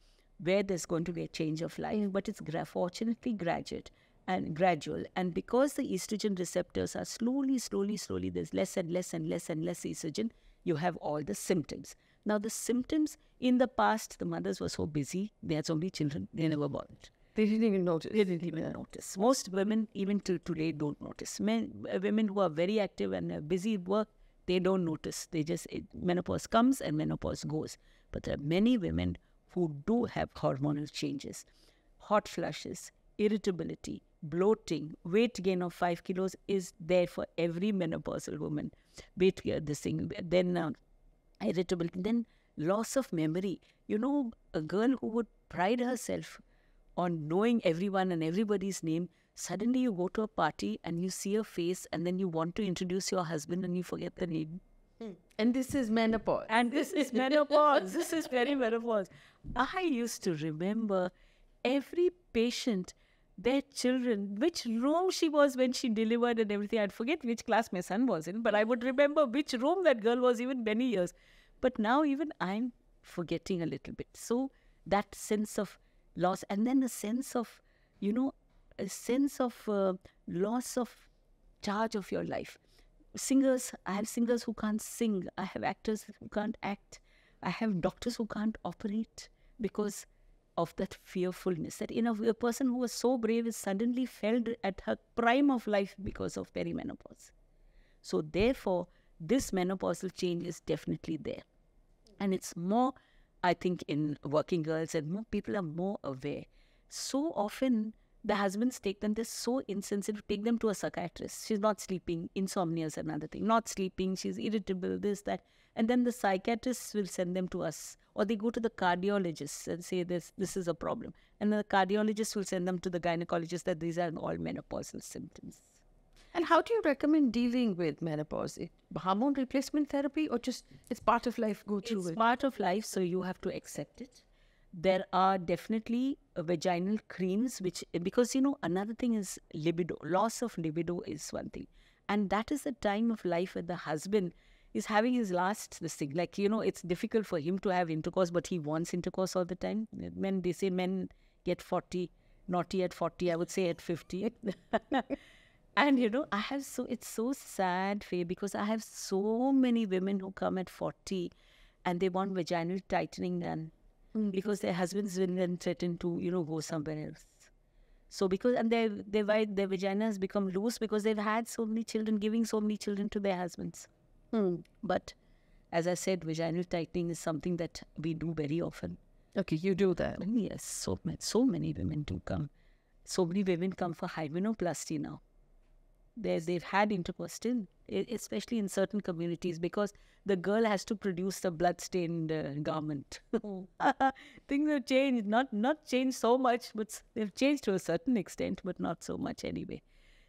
where there's going to be a change of life, but it's gra- fortunately gradual and gradual. And because the estrogen receptors are slowly, slowly, slowly, there's less and less and less and less estrogen, you have all the symptoms. Now, the symptoms in the past, the mothers were so busy, they had so many children, they never bothered. They didn't even notice. They didn't even notice. Most women, even till today, don't notice. Men, uh, women who are very active and busy at work, they don't notice. They just, it, menopause comes and menopause goes. But there are many women who do have hormonal changes. Hot flushes, irritability, bloating, weight gain of five kilos is there for every menopausal woman. Weight gain, this thing, then uh, irritability, then loss of memory. You know, a girl who would pride herself on knowing everyone and everybody's name, suddenly you go to a party and you see a face and then you want to introduce your husband and you forget the name. And this is menopause. And this is menopause. this is very menopause. I used to remember every patient, their children, which room she was when she delivered and everything. I'd forget which class my son was in, but I would remember which room that girl was even many years. But now even I'm forgetting a little bit. So that sense of loss and then a sense of, you know, a sense of uh, loss of charge of your life singers i have singers who can't sing. I have actors who can't act. I have doctors who can't operate because of that fearfulness. That in a, a person who was so brave is suddenly felled at her prime of life because of perimenopause. So therefore this menopausal change is definitely there. And it's more i think in working girls and more people are more aware. So often the husbands take them, they're so insensitive, take them to a psychiatrist. She's not sleeping, insomnia is another thing. Not sleeping, she's irritable, this, that. And then the psychiatrists will send them to us. Or they go to the cardiologist and say this this is a problem. And the cardiologist will send them to the gynecologist that these are all menopausal symptoms. And how do you recommend dealing with menopause? Hormone replacement therapy or just it's part of life, go through it's it? It's part of life, so you have to accept it. There are definitely vaginal creams, which, because you know, another thing is libido. Loss of libido is one thing. And that is the time of life where the husband is having his last this thing. Like, you know, it's difficult for him to have intercourse, but he wants intercourse all the time. Men, they say men get 40, naughty at 40, I would say at 50. and you know, I have so, it's so sad, Faye, because I have so many women who come at 40 and they want vaginal tightening done Mm, because their husbands will then threaten to, you know, go somewhere else. So because and their their their vaginas become loose because they've had so many children, giving so many children to their husbands. Hmm. But as I said, vaginal tightening is something that we do very often. Okay, you do that. Oh, yes, so many, so many women do come. So many women come for hymenoplasty now. They they've had intercourse still, especially in certain communities, because the girl has to produce the blood-stained uh, garment. Things have changed, not not changed so much, but they've changed to a certain extent, but not so much anyway.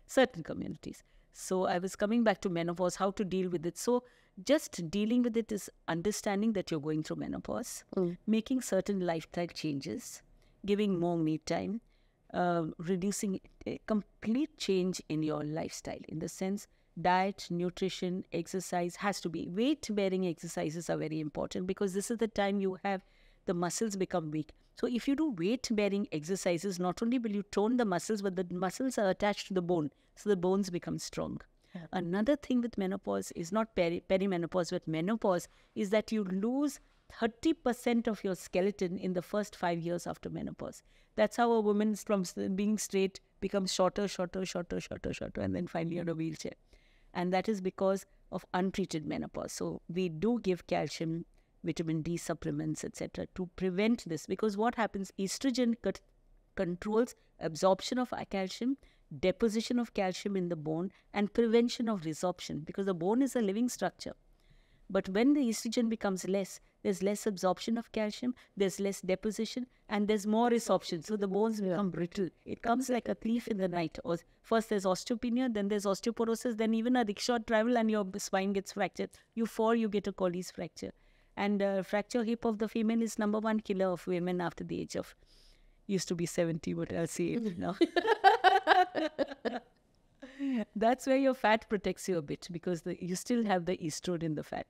Certain communities. So I was coming back to menopause, how to deal with it. So just dealing with it is understanding that you're going through menopause, making certain lifestyle changes, giving more me time, um, reducing a complete change in your lifestyle in the sense diet, nutrition, exercise has to be weight bearing exercises are very important because this is the time you have the muscles become weak. So if you do weight bearing exercises, not only will you tone the muscles, but the muscles are attached to the bone, so the bones become strong. Another thing with menopause is not peri- perimenopause, but menopause is that you lose 30% of your skeleton in the first five years after menopause. That's how a woman from being straight becomes shorter, shorter, shorter, shorter, shorter, and then finally on a wheelchair. And that is because of untreated menopause. So we do give calcium, vitamin D supplements, etc., to prevent this. Because what happens? Estrogen controls absorption of calcium, deposition of calcium in the bone, and prevention of resorption. Because the bone is a living structure. But when the estrogen becomes less, there's less absorption of calcium, there's less deposition, and there's more resorption. So the bones become brittle. It comes like a thief in the night. Or first there's osteopenia, then there's osteoporosis, then even a rickshaw travel and your spine gets fractured. You fall, you get a Colles fracture. And uh, fracture hip of the female is number one killer of women after the age of used to be 70, but I'll see it now. That's where your fat protects you a bit because the, you still have the estrogen in the fat.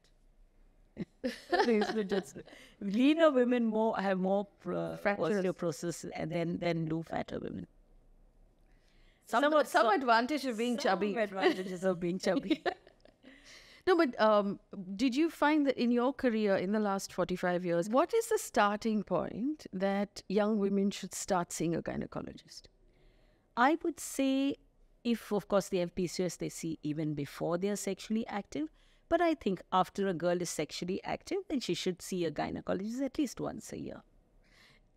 Just- leaner women more have more Fractures. osteoporosis and then then do fatter women. Some, some, advantage of being chubby. Advantages of being chubby. No, but um, did you find that in your career in the last 45 years, what is the starting point that young women should start seeing a gynecologist? I would say, if of course they have PCOS, they see even before they are sexually active. But I think after a girl is sexually active, then she should see a gynecologist at least once a year.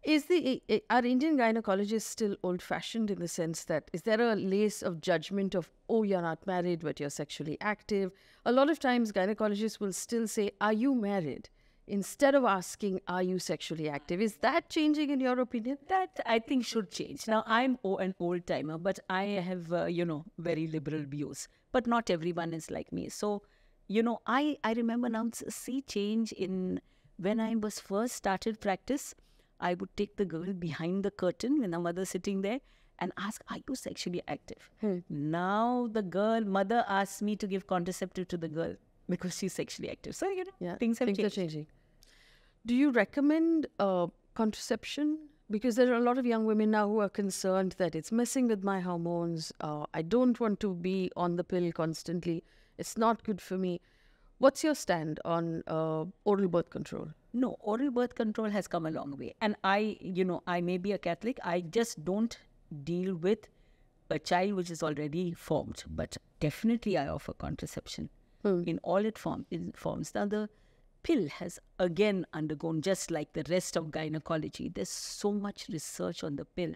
Is the are Indian gynecologists still old fashioned in the sense that is there a lace of judgment of oh you're not married but you're sexually active? A lot of times gynecologists will still say, Are you married? instead of asking, Are you sexually active? Is that changing in your opinion? That I think should change. Now, I'm an old timer, but I have, uh, you know, very liberal views. But not everyone is like me. So, you know, I, I remember now, see change in when I was first started practice. I would take the girl behind the curtain when the mother sitting there and ask, Are you sexually active? Now the girl, mother asks me to give contraceptive to the girl because she's sexually active. So, you know, Yeah, things have things changed. are changing. Do you recommend uh, contraception? Because there are a lot of young women now who are concerned that it's messing with my hormones. Uh, I don't want to be on the pill constantly. It's not good for me. What's your stand on uh, oral birth control? No, oral birth control has come a long way. And I, you know, I may be a Catholic, I just don't deal with a child which is already formed. But definitely I offer contraception in all its form, in forms. Now, the pill has again undergone, just like the rest of gynecology, there's so much research on the pill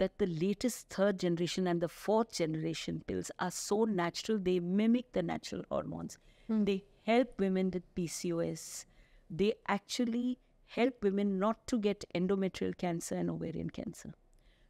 that the latest third generation and the fourth generation pills are so natural, they mimic the natural hormones. Hmm. They help women with PCOS. They actually help women not to get endometrial cancer and ovarian cancer.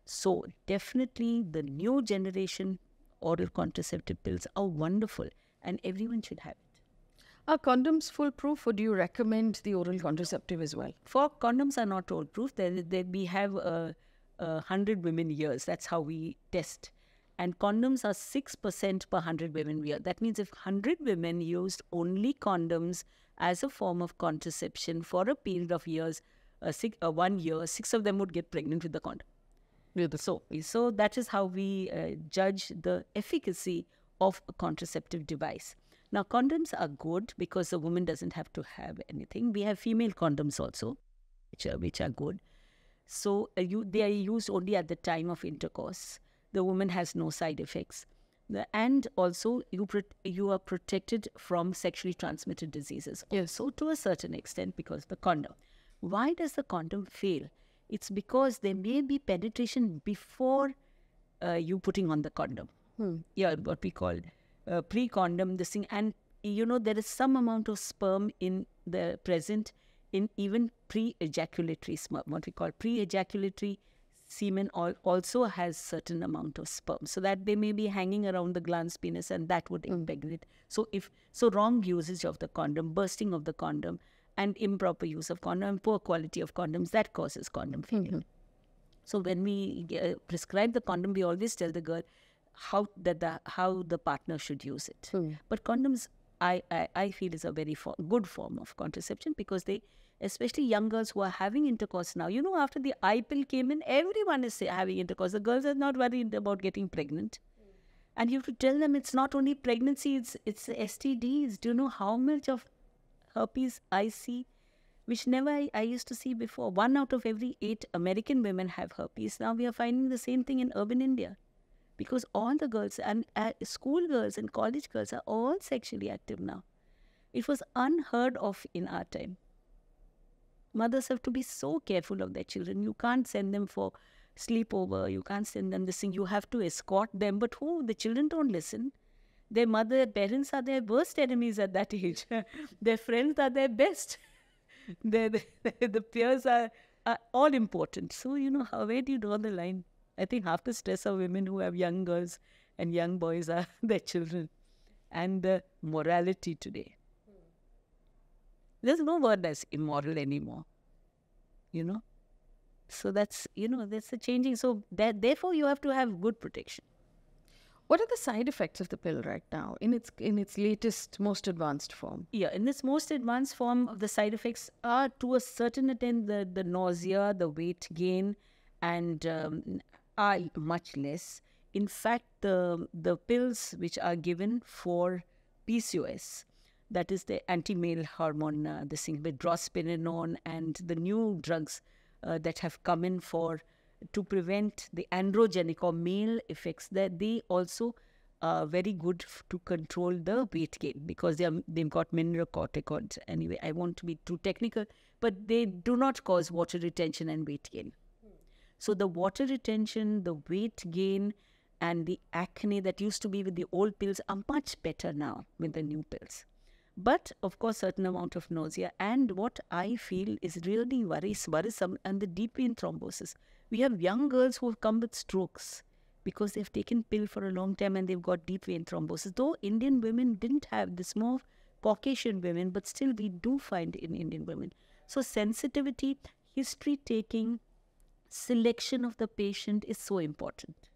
So, definitely the new generation oral contraceptive pills are wonderful and everyone should have it. Are condoms foolproof or do you recommend the oral contraceptive as well? For condoms are not all proof. There, there we have a, a hundred women years. That's how we test. And condoms are six percent per hundred women year. That means if hundred women used only condoms as a form of contraception for a period of years, uh, six, uh, one year, six of them would get pregnant with the condom. So, so that is how we uh, judge the efficacy of a contraceptive device. Now, condoms are good because the woman doesn't have to have anything. We have female condoms also, which are which are good. So, uh, you they are used only at the time of intercourse. The woman has no side effects, The- and also you you are protected from sexually transmitted diseases. Yes. So, to a certain extent, because the condom. Why does the condom fail? It's because there may be penetration before uh, you putting on the condom. Yeah, what we call uh, pre-condom this thing, and you know there is some amount of sperm in the present in even pre-ejaculatory sperm. What we call pre-ejaculatory semen al- also has certain amount of sperm, so that they may be hanging around the glans penis, and that would hmm. impregnate. So if so, wrong usage of the condom, bursting of the condom, and improper use of condom, poor quality of condoms that causes condom failure. Hmm, hmm. So when we uh, prescribe the condom, we always tell the girl how that the how the partner should use it. But condoms, I, I I feel is a very fo- good form of contraception because they, especially young girls who are having intercourse now. You know, after the I pill came in, everyone is having intercourse. The girls are not worried about getting pregnant. And you have to tell them it's not only pregnancy, it's it's STDs. Do you know how much of herpes I see, which never I, I used to see before. One out of every eight American women have herpes. Now we are finding the same thing in urban India. Because all the girls and uh, school girls and college girls are all sexually active now. It was unheard of in our time. Mothers have to be so careful of their children. You can't send them for sleepover. You can't send them this thing. You have to escort them. But who? The children don't listen. Their mother, parents are their worst enemies at that age. their friends are their best. their, the, the peers are, are all important. So, you know, how, where do you draw the line? I think half the stress of women who have young girls and young boys are their children. And the morality today. There's no word as immoral anymore. You know? So that's, you know, that's the changing. So that, therefore, you have to have good protection. What are the side effects of the pill right now in its in its latest, most advanced form? Yeah, in this most advanced form of the side effects are to a certain extent the, the nausea, the weight gain, and um, are much less. In fact, the the pills which are given for PCOS, that is the anti-male hormone, uh, this thing with drospirenone and the new drugs uh, that have come in for to prevent the androgenic or male effects, that they also are very good to control the weight gain because they are, they've got mineral mineralocorticoids. Anyway, I want to be too technical, but they do not cause water retention and weight gain. So the water retention, the weight gain, and the acne that used to be with the old pills are much better now with the new pills. but of course certain amount of nausea. And what i feel is really worries, worrisome and the deep vein thrombosis. We have young girls who have come with strokes because they've taken pill for a long time and they've got deep vein thrombosis. Though indian women didn't have this more caucasian women but still we do find in indian women. So sensitivity history taking selection of the patient is so important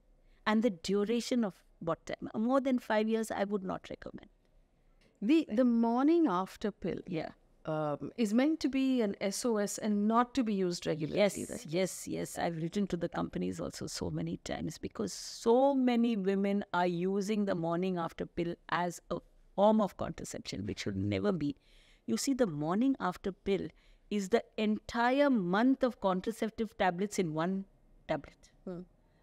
and the duration of what time more than 5 years i would not recommend The the morning after pill yeah um, is meant to be an SOS and not to be used regularly. Yes, right? yes, yes. I've written to the companies also so many times because so many women are using the morning after pill as a form of contraception, which should never be. You see, the morning after pill is the entire month of contraceptive tablets in one tablet.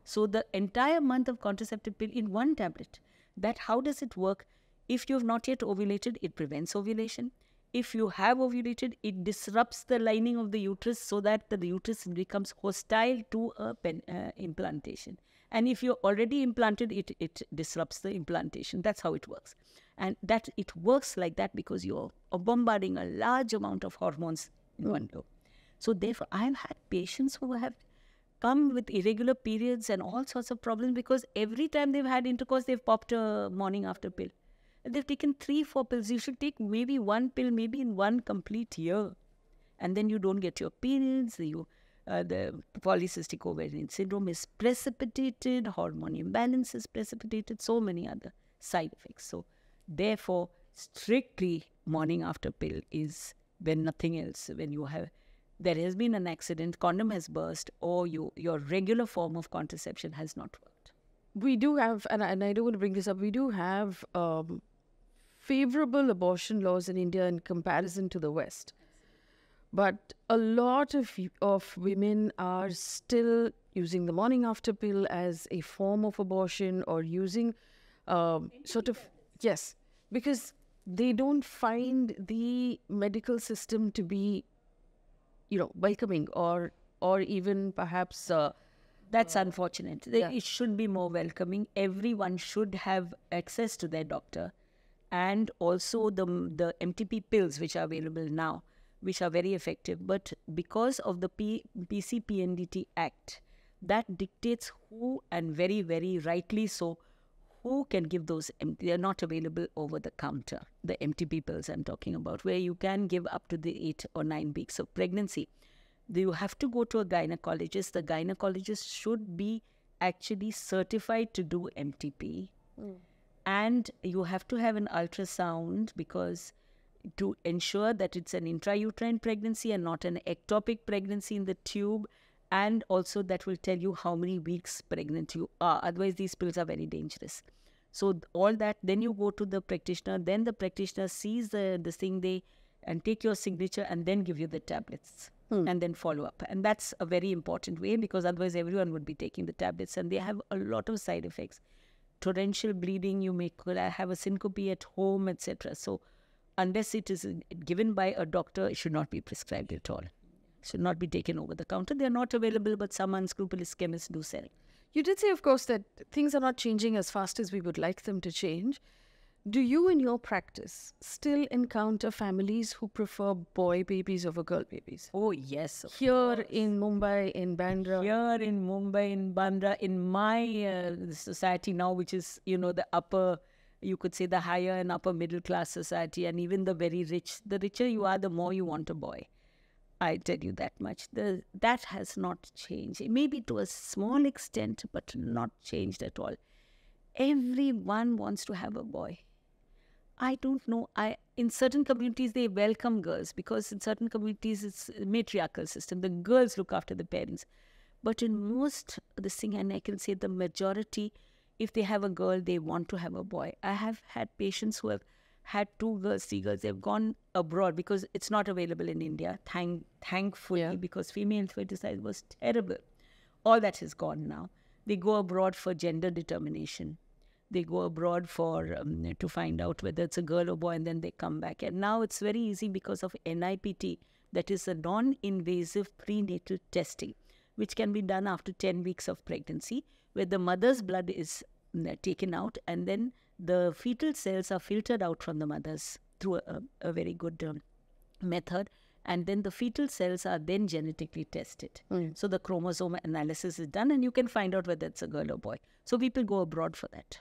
So the entire month of contraceptive pill in one tablet. That how does it work? If you have not yet ovulated, it prevents ovulation. If you have ovulated, it disrupts the lining of the uterus so that the uterus becomes hostile to a pen, uh, implantation. And if you're already implanted, it, it disrupts the implantation. That's how it works. And that it works like that because you're bombarding a large amount of hormones one go. So therefore, I've had patients who have come with irregular periods and all sorts of problems because every time they've had intercourse, they've popped a morning after pill. And they've taken three, four pills. You should take maybe one pill, maybe in one complete year. And then you don't get your periods. You, uh, the polycystic ovarian syndrome is precipitated, hormone imbalance is precipitated, so many other side effects. So, therefore, strictly morning after pill is when nothing else, when you have there has been an accident, condom has burst, or you, your regular form of contraception has not worked. We do have, and I, and I do want to bring this up. We do have um, favorable abortion laws in India in comparison to the West, but a lot of of women are still using the morning after pill as a form of abortion or using um, sort of yes because they don't find the medical system to be you know welcoming or or even perhaps uh, That's unfortunate. They- It should be more welcoming. Everyone should have access to their doctor, and also the the MTP pills which are available now, which are very effective. But because of the P, PCPNDT Act, that dictates who, and very very rightly so, who can give those. M- They are not available over the counter. The MTP pills I'm talking about, where you can give up to the eight or nine weeks of pregnancy you have to go to a gynecologist. The gynecologist should be actually certified to do MTP. Hmm. And you have to have an ultrasound because to ensure that it's an intrauterine pregnancy and not an ectopic pregnancy in the tube. And also, that will tell you how many weeks pregnant you are. Otherwise, these pills are very dangerous. So, all that, then you go to the practitioner, then the practitioner sees the this thing they and take your signature and then give you the tablets and then follow up. And that's a very important way because otherwise everyone would be taking the tablets and they have a lot of side effects. Torrential bleeding, you may could have a syncope at home, etc. So unless it is uh, given by a doctor, it should not be prescribed at all. Should not be taken over the counter. They are not available, but some unscrupulous chemists do sell. You did say, of course, that things are not changing as fast as we would like them to change. Do you, in your practice, still encounter families who prefer boy babies over girl babies? Oh yes, Here in Mumbai, in Bandra, here in Mumbai, in Bandra, in my uh, society now, which is, you know, the upper, you could say the higher and upper middle class society, and even the very rich, the richer you are, the more you want a boy. I tell you that much. The, that has not changed. Maybe to a small extent, but not changed at all. Everyone wants to have a boy. I don't know. I in certain communities they welcome girls because in certain communities it's a matriarchal system. The girls look after the parents, but in most the thing, and I can say the majority, if they have a girl, they want to have a boy. I have had patients who have had two girls, three girls. They've gone abroad because it's not available in India. Thank thankfully, because female infanticide was terrible. All that has gone now. They go abroad for gender determination they go abroad for um, to find out whether it's a girl or boy and then they come back and now it's very easy because of nipt that is a non-invasive prenatal testing which can be done after 10 weeks of pregnancy where the mother's blood is mm, taken out and then the fetal cells are filtered out from the mother's through a, a very good um, method. And then the fetal cells are then genetically tested. So the chromosome analysis is done, and you can find out whether it's a girl or boy. So people go abroad for that.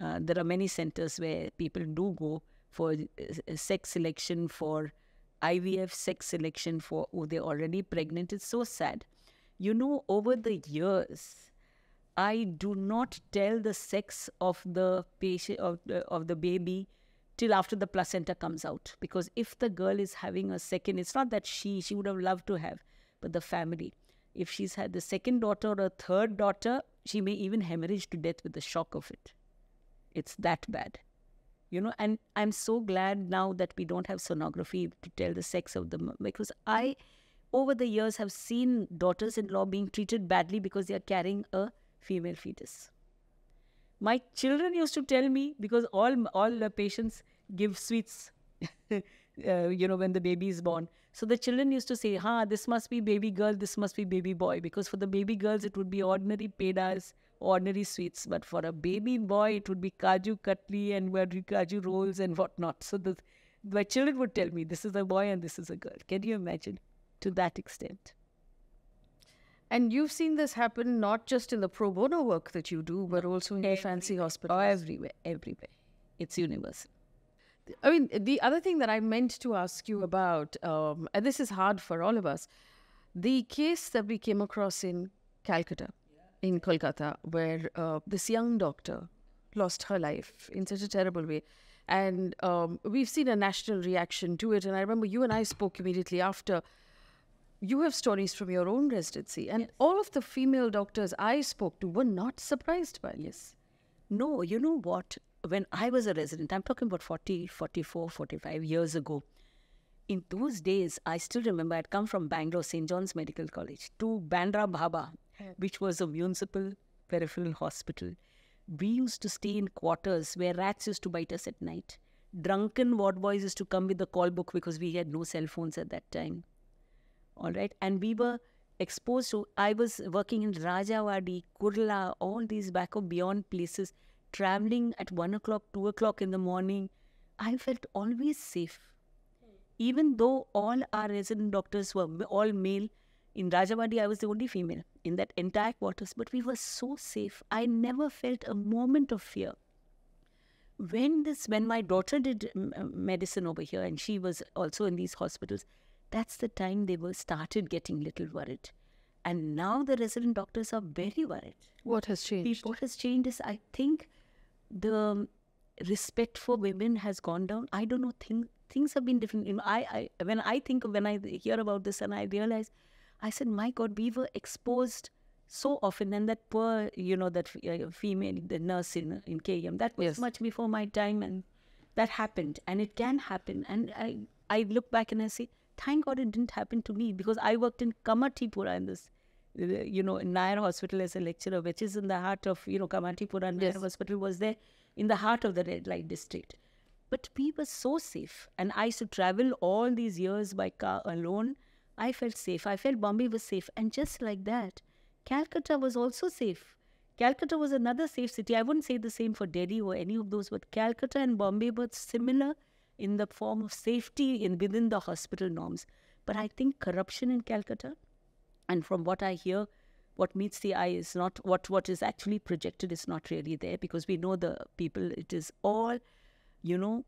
Uh, there are many centers where people do go for uh, sex selection, for IVF sex selection, for oh, they're already pregnant. It's so sad. You know, over the years, I do not tell the sex of the patient of the, of the baby till after the placenta comes out. Because if the girl is having a second it's not that she she would have loved to have but the family. If she's had the second daughter or a third daughter she may even hemorrhage to death with the shock of it. It's that bad. You know and i'm so glad now that we don't have sonography to tell the sex of them because i over the years have seen daughters-in-law being treated badly because they are carrying a female fetus. My children used to tell me because all all the patients give sweets uh, you know when the baby is born. So the children used to say ha this must be baby girl this must be baby boy because for the baby girls it would be ordinary pedas ordinary sweets. But for a baby boy it would be kaju katli and kaju rolls and whatnot. So the my children would tell me this is a boy and this is a girl. Can you imagine? To that extent And you've seen this happen not just in the pro bono work that you do, but also in the fancy hospitals. oh everywhere everywhere it's universal I mean, the other thing that I meant to ask you about, um, and this is hard for all of us, the case that we came across in Calcutta, in Kolkata, where uh, this young doctor lost her life in such a terrible way. And um, we've seen a national reaction to it. And I remember you and I spoke immediately after. You have stories from your own residency, and all of the female doctors I spoke to were not surprised by this. No, you know what? When I was a resident, I'm talking about 40, 44, 45 years ago. In those days, I still remember I'd come from Bangalore, St. John's Medical College, to Bandra Bhabha, which was a municipal peripheral hospital. We used to stay in quarters where rats used to bite us at night. Drunken ward boys used to come with the call book because we had no cell phones at that time all right? And we were exposed to i was working in rajawadi kurla all these back of beyond places traveling at 1 o'clock 2 o'clock in the morning. I felt always safe. Even though all our resident doctors were all male in rajawadi i was the only female in that entire quarters but we were so safe. I never felt a moment of fear. When this when my daughter did medicine over here and she was also in these hospitals that's the time they were started getting little worried. And now the resident doctors are very worried. What has changed? what has changed is i think the respect for women has gone down. I don't know things things have been different. You know, I, I when i think of when i hear about this and i realize i said my god we were exposed so often. And that poor you know that uh, female the nurse in in KEM that was Yes. much before my time and that happened. And it can happen. And i i look back and i say thank god it didn't happen to me because i worked in kamatipura in this you know in Nair hospital as a lecturer which is in the heart of you know kamatipura Nair Yes. hospital was there in the heart of the red light district. But we were so safe and i used to travel all these years by car alone. I felt safe. I felt bombay was safe. And just like that calcutta was also safe. Calcutta was another safe city. I wouldn't say the same for delhi or any of those but calcutta and bombay were similar in the form of safety in within the hospital norms. But i think corruption in calcutta and from what i hear what meets the eye is not what what is actually projected is not really there because we know the people it is all you know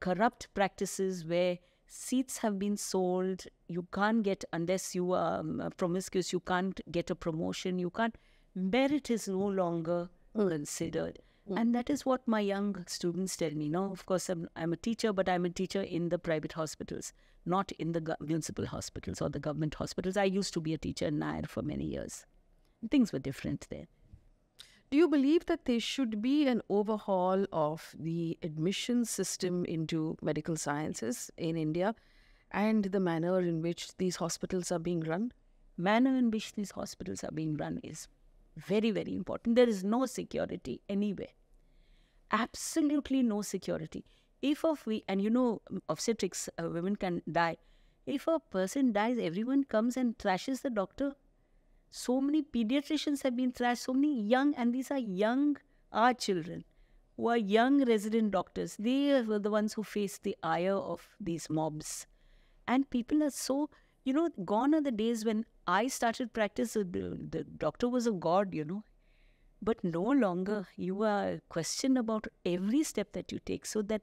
corrupt practices where seats have been sold. You can't get unless you are um, promiscuous you can't get a promotion. You can't merit is no longer considered Hmm. and that is what my young students tell me Now, of course I'm, I'm a teacher but i'm a teacher in the private hospitals not in the municipal hospitals or the government hospitals. I used to be a teacher in nair for many years. Things were different there. Do you believe that there should be an overhaul of the admission system into medical sciences in India and the manner in which these hospitals are being run? manner in which these hospitals are being run is very, very important. There is no security anywhere. Absolutely no security. If of we and you know obstetrics, uh, women can die. If a person dies, everyone comes and thrashes the doctor. So many pediatricians have been thrashed. So many young, and these are young, our children, who are young resident doctors. They were the ones who faced the ire of these mobs. And people are so, you know, gone are the days when I started practice, the, doctor was a god, you know. But no longer you are questioned about every step that you take. So that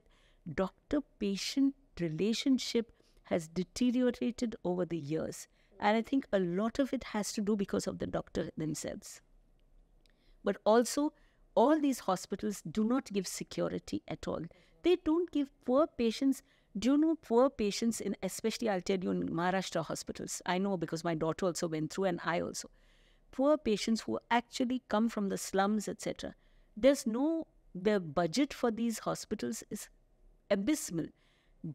doctor patient relationship has deteriorated over the years. And I think a lot of it has to do because of the doctor themselves. But also, all these hospitals do not give security at all. They don't give poor patients. Do you know poor patients in, especially I'll tell you in Maharashtra hospitals? I know because my daughter also went through and I also. Poor patients who actually come from the slums, etc. There's no, the budget for these hospitals is abysmal.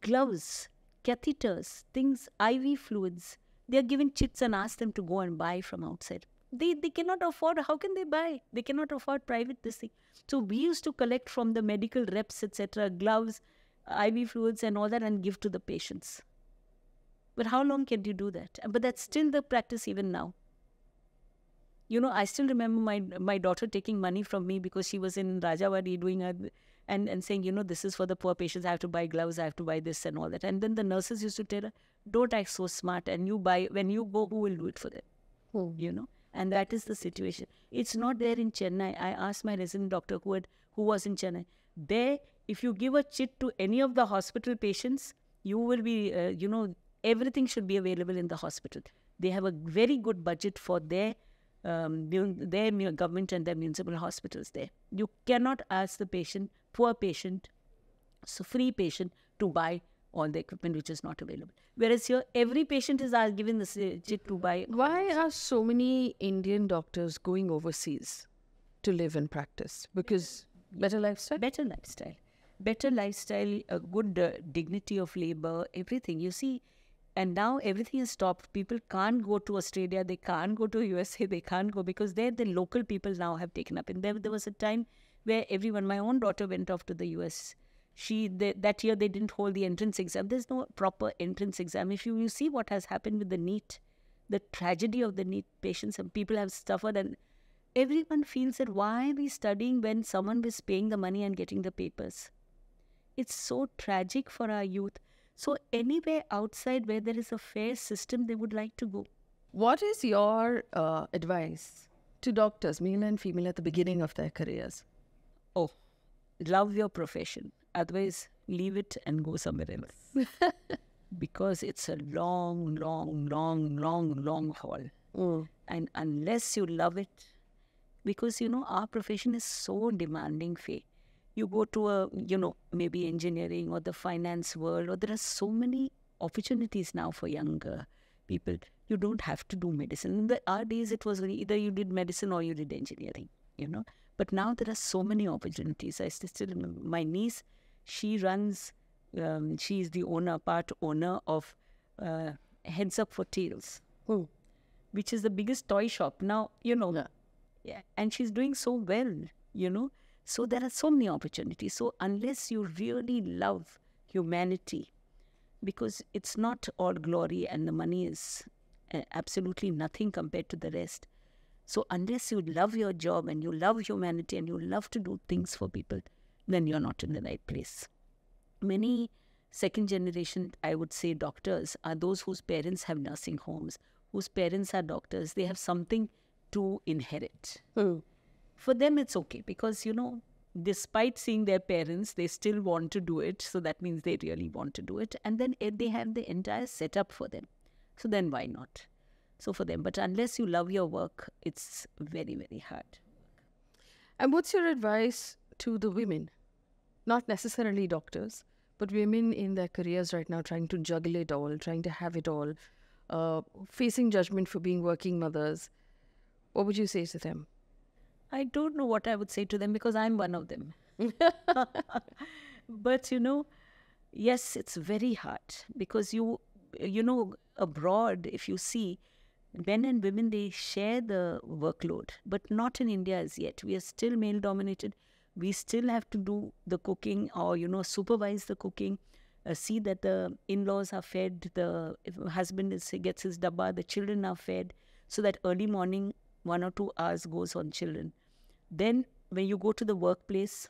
Gloves, catheters, things, IV fluids. They're given chits and ask them to go and buy from outside they they cannot afford how can they buy they cannot afford private this thing so we used to collect from the medical reps etc gloves iv fluids and all that and give to the patients but how long can you do that but that's still the practice even now you know i still remember my my daughter taking money from me because she was in rajawadi doing and, and saying, you know, this is for the poor patients. I have to buy gloves. I have to buy this and all that. And then the nurses used to tell her, don't act so smart. And you buy, when you go, who will do it for them? Hmm. You know? and that is the situation. It's not there in Chennai. I asked my resident doctor who had who was in Chennai. There, if you give a chit to any of the hospital patients, you will be, uh, you know, everything should be available in the hospital. They have a very good budget for their um, their government and their municipal hospitals there. You cannot ask the patient, poor patient, so free patient, to buy all the equipment which is not available. Whereas here, every patient is given the chit to buy. Why are so many Indian doctors going overseas to live and practice? Because better lifestyle? Better lifestyle. Better lifestyle, a good uh, dignity of labor, everything. You see, and now everything is stopped. People can't go to Australia, they can't go to USA, they can't go because there the local people now have taken up. And there, there was a time where everyone, my own daughter went off to the US she that year they didn't hold the entrance exam there's no proper entrance exam if you, you see what has happened with the NEET the tragedy of the NEET patients and people have suffered and everyone feels that why are we studying when someone is paying the money and getting the papers it's so tragic for our youth so anywhere outside where there is a fair system they would like to go what is your uh, advice to doctors male and female at the beginning of their careers oh love your profession Otherwise, leave it and go somewhere else. because it's a long, long, long, long, long haul. Mm. And unless you love it, because you know, our profession is so demanding, Faye. You go to a, you know, maybe engineering or the finance world, or there are so many opportunities now for younger people. You don't have to do medicine. In the, our days, it was either you did medicine or you did engineering, you know. But now there are so many opportunities. I still remember my niece, she runs, um, she is the owner, part owner of uh, Heads Up for Tails, oh. which is the biggest toy shop. Now, you know, yeah. yeah, and she's doing so well, you know. So there are so many opportunities. So unless you really love humanity, because it's not all glory and the money is uh, absolutely nothing compared to the rest. So unless you love your job and you love humanity and you love to do things for people, then you're not in the right place. Many second generation, I would say, doctors are those whose parents have nursing homes, whose parents are doctors. They have something to inherit. Hmm. For them, it's okay because, you know, despite seeing their parents, they still want to do it. So that means they really want to do it. And then eh, they have the entire setup for them. So then why not? So for them. But unless you love your work, it's very, very hard. And what's your advice to the women not necessarily doctors, but women in their careers right now trying to juggle it all, trying to have it all, uh, facing judgment for being working mothers. What would you say to them? I don't know what I would say to them because I'm one of them. but you know, yes, it's very hard because you, you know, abroad, if you see, men and women they share the workload, but not in India as yet. We are still male dominated we still have to do the cooking or you know supervise the cooking uh, see that the in-laws are fed the husband is, gets his dabba the children are fed so that early morning one or two hours goes on children then when you go to the workplace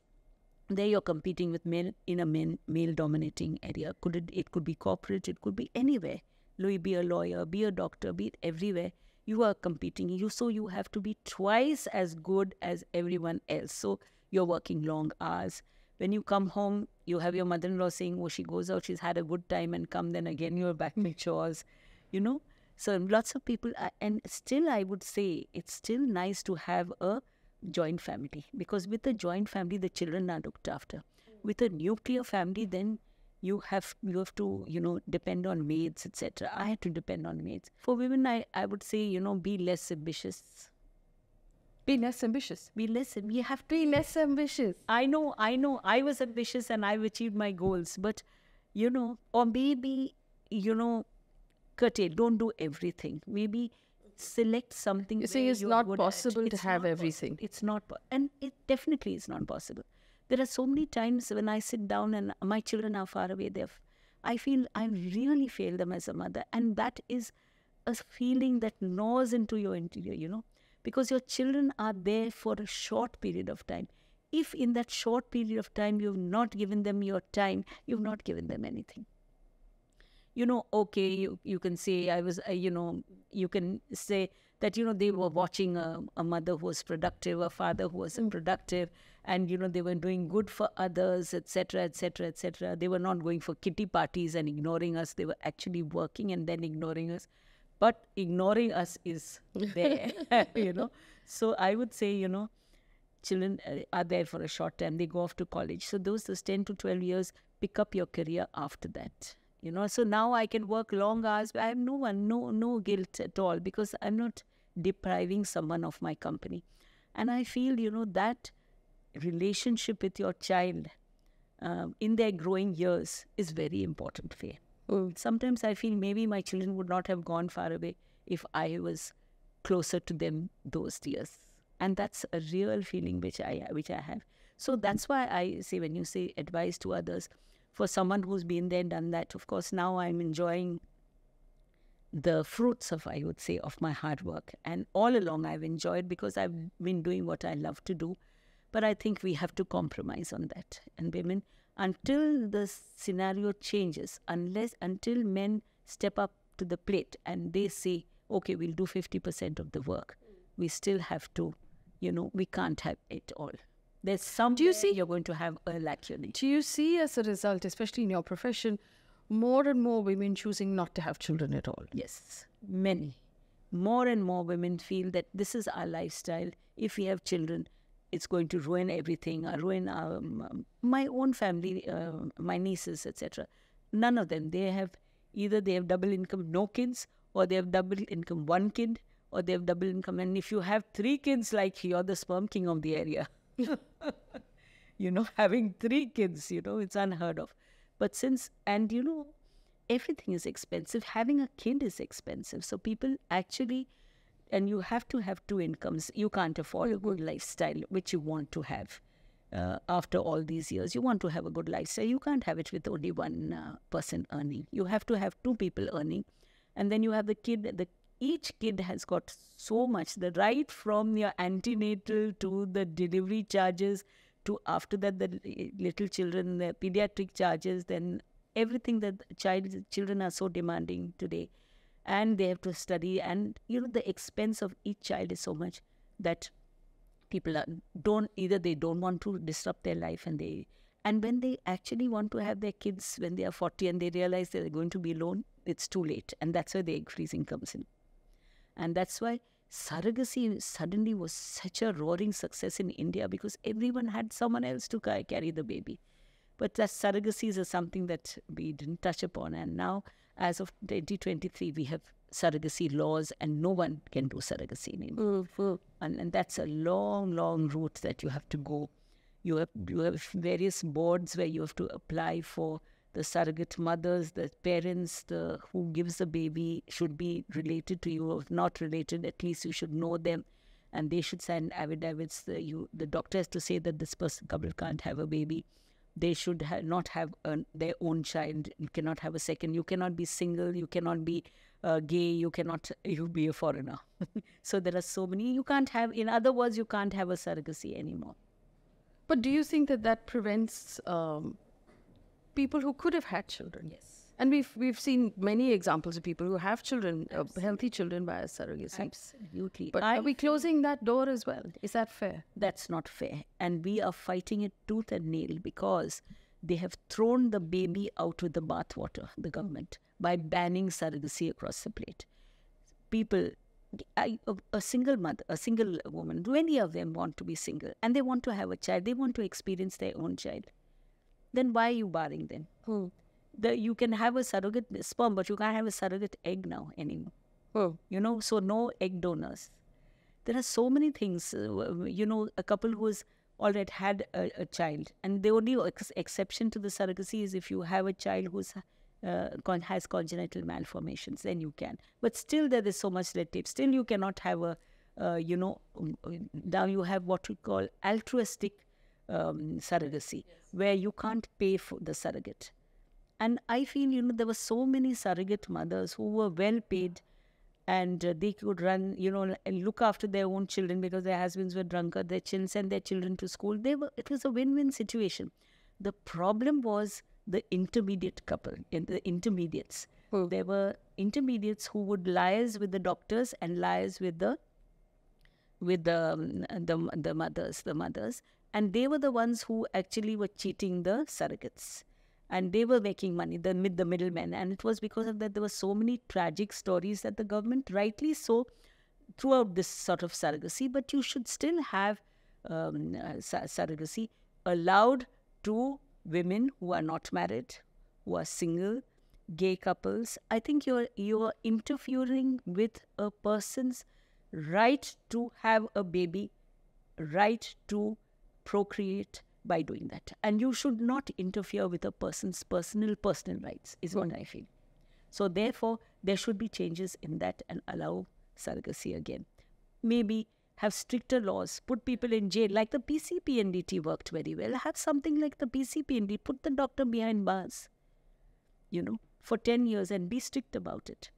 there you're competing with men in a men, male dominating area. Could it, it could be corporate, it could be anywhere. Be a lawyer, be a doctor, be it everywhere. You are competing. You so you have to be twice as good as everyone else. So you're working long hours. When you come home, you have your mother-in-law saying, "Oh, she goes out, she's had a good time, and come." Then again, you're back with chores, you know. So lots of people, are, and still, I would say it's still nice to have a joint family because with a joint family, the children are looked after. With a nuclear family, then you have you have to you know depend on maids, etc. I had to depend on maids. For women, I I would say you know be less ambitious. Be less ambitious. Be less. We have to Be less ambitious. I know, I know, I was ambitious and I've achieved my goals, but you know, or maybe, you know, curtail, don't do everything. Maybe select something. You see, it's you're not possible to have everything. possible. It's not, po- and it definitely is not possible. There are so many times when I sit down and my children are far away. They're, I feel I really fail them as a mother, and that is a feeling that gnaws into your interior. You know, because your children are there for a short period of time. If in that short period of time you've not given them your time, you've not given them anything you know okay you, you can say i was uh, you know you can say that you know they were watching a, a mother who was productive a father who was productive and you know they were doing good for others etc etc etc they were not going for kitty parties and ignoring us. They were actually working and then ignoring us. But ignoring us is there you know. So i would say you know children uh, are there for a short time. They go off to college. So those those 10 to 12 years pick up your career after that you know so now i can work long hours i have no one no no guilt at all because i'm not depriving someone of my company. And i feel you know that relationship with your child um, in their growing years is very important for you. Sometimes i feel maybe my children would not have gone far away if i was closer to them those years. And that's a real feeling which i which i have. So that's why i say when you say advice to others for someone who's been there done that. Of course now i'm enjoying the fruits of i would say of my hard work. And all along i've enjoyed because i've been doing what i love to do. But i think we have to compromise on that. And women until the scenario changes unless until men step up to the plate and they say okay we'll do 50% of the work we still have to you know we can't have it all there's some do you see you're going to have a lacune Do you see as a result, especially in your profession, more and more women choosing not to have children at all? Yes, many. More and more women feel that this is our lifestyle. If we have children, it's going to ruin everything, uh, ruin our, um, my own family, uh, my nieces, etc. None of them. They have either they have double income, no kids, or they have double income, one kid, or they have double income. And if you have three kids, like you're the sperm king of the area. you know, having three kids, you know, it's unheard of. But since, and you know, everything is expensive. Having a kid is expensive. So people actually, and you have to have two incomes. You can't afford a good lifestyle, which you want to have. Uh, after all these years, you want to have a good lifestyle. You can't have it with only one uh, person earning. You have to have two people earning, and then you have the kid. The each kid has got so much. The right from your antenatal to the delivery charges to after that the little children, the pediatric charges, then everything that child children are so demanding today, and they have to study, and you know the expense of each child is so much that people are, don't either they don't want to disrupt their life and they and when they actually want to have their kids when they are 40 and they realize they're going to be alone it's too late and that's where the egg freezing comes in and that's why surrogacy suddenly was such a roaring success in India because everyone had someone else to carry the baby. But that surrogacy is something that we didn't touch upon. And now, as of 2023, we have surrogacy laws and no one can do surrogacy in India. And, and that's a long, long route that you have to go. You have, you have various boards where you have to apply for the surrogate mothers, the parents, the who gives the baby should be related to you. If not related, at least you should know them, and they should send affidavits. The, you, the doctor has to say that this person couple can't have a baby. They should ha- not have their own child. You cannot have a second. You cannot be single. You cannot be uh, gay. You cannot you be a foreigner. so there are so many. You can't have. In other words, you can't have a surrogacy anymore. But do you think that that prevents um, people who could have had children? Yes. And we've we've seen many examples of people who have children, uh, healthy children by surrogacy. Absolutely. But I are we closing that door as well? Is that fair? that's not fair. And we are fighting it tooth and nail because they have thrown the baby out with the bathwater, the government, by banning surrogacy across the plate. People, I, a, a single mother, a single woman, many of them want to be single and they want to have a child, they want to experience their own child. Then why are you barring them? The, you can have a surrogate sperm, but you can't have a surrogate egg now anymore. Oh, you know so no egg donors. There are so many things uh, you know a couple who's already had a, a child and the only ex- exception to the surrogacy is if you have a child who's uh, con- has congenital malformations then you can. But still there is so much red tape. Still you cannot have a uh, you know um, uh, now you have what we call altruistic um, surrogacy where you can't pay for the surrogate and I feel, you know, there were so many surrogate mothers who were well paid and uh, they could run, you know, and look after their own children because their husbands were drunkard, their children send their children to school. They were, it was a win-win situation. The problem was the intermediate couple, in the intermediates. There were intermediates who would liaise with the doctors and liaise with the with the, um, the the mothers, the mothers, and they were the ones who actually were cheating the surrogates, and they were making money, the mid the middlemen, and it was because of that there were so many tragic stories that the government, rightly so, throughout this sort of surrogacy, but you should still have um, uh, sur- surrogacy allowed to women who are not married, who are single, gay couples. I think you're you're interfering with a person's right to have a baby, right to procreate by doing that, and you should not interfere with a person's personal personal rights. Is what I feel. So therefore, there should be changes in that and allow surrogacy again. Maybe have stricter laws, put people in jail, like the PCPNDT worked very well. Have something like the PCPND, put the doctor behind bars, you know, for 10 years and be strict about it.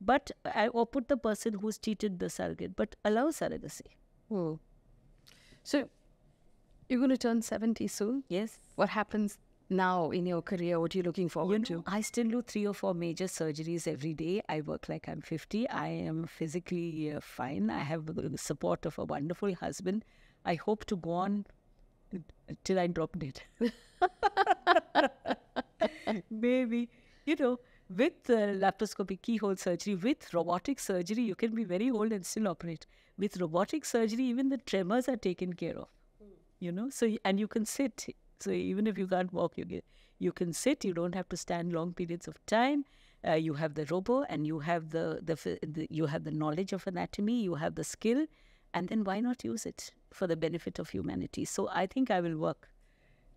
But, uh, or put the person who's cheated the surrogate, but allow surrogacy. oh. So you're going to turn 70 soon. Yes. What happens now in your career? What are you looking forward You know, to? I still do three or four major surgeries every day. I work like I'm 50. I am physically uh, fine. I have the support of a wonderful husband. I hope to go on uh, till I drop dead. Maybe, you know, with uh, laparoscopic keyhole surgery, with robotic surgery, you can be very old and still operate. With robotic surgery, even the tremors are taken care of you know so and you can sit so even if you can't walk you get you can sit you don't have to stand long periods of time uh, you have the robo and you have the, the the you have the knowledge of anatomy you have the skill and then why not use it for the benefit of humanity so i think i will work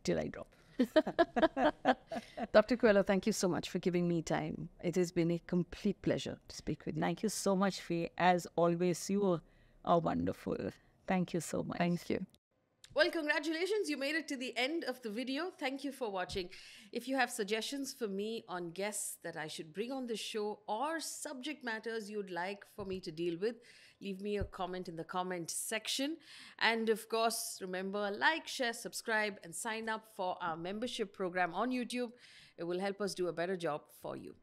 till i drop Dr. Coelho, thank you so much for giving me time. It has been a complete pleasure to speak with you. thank you so much Faye. as always you are wonderful thank you so much Thank you. Well, congratulations, you made it to the end of the video. Thank you for watching. If you have suggestions for me on guests that I should bring on the show or subject matters you'd like for me to deal with, leave me a comment in the comment section. And of course, remember like, share, subscribe, and sign up for our membership program on YouTube. It will help us do a better job for you.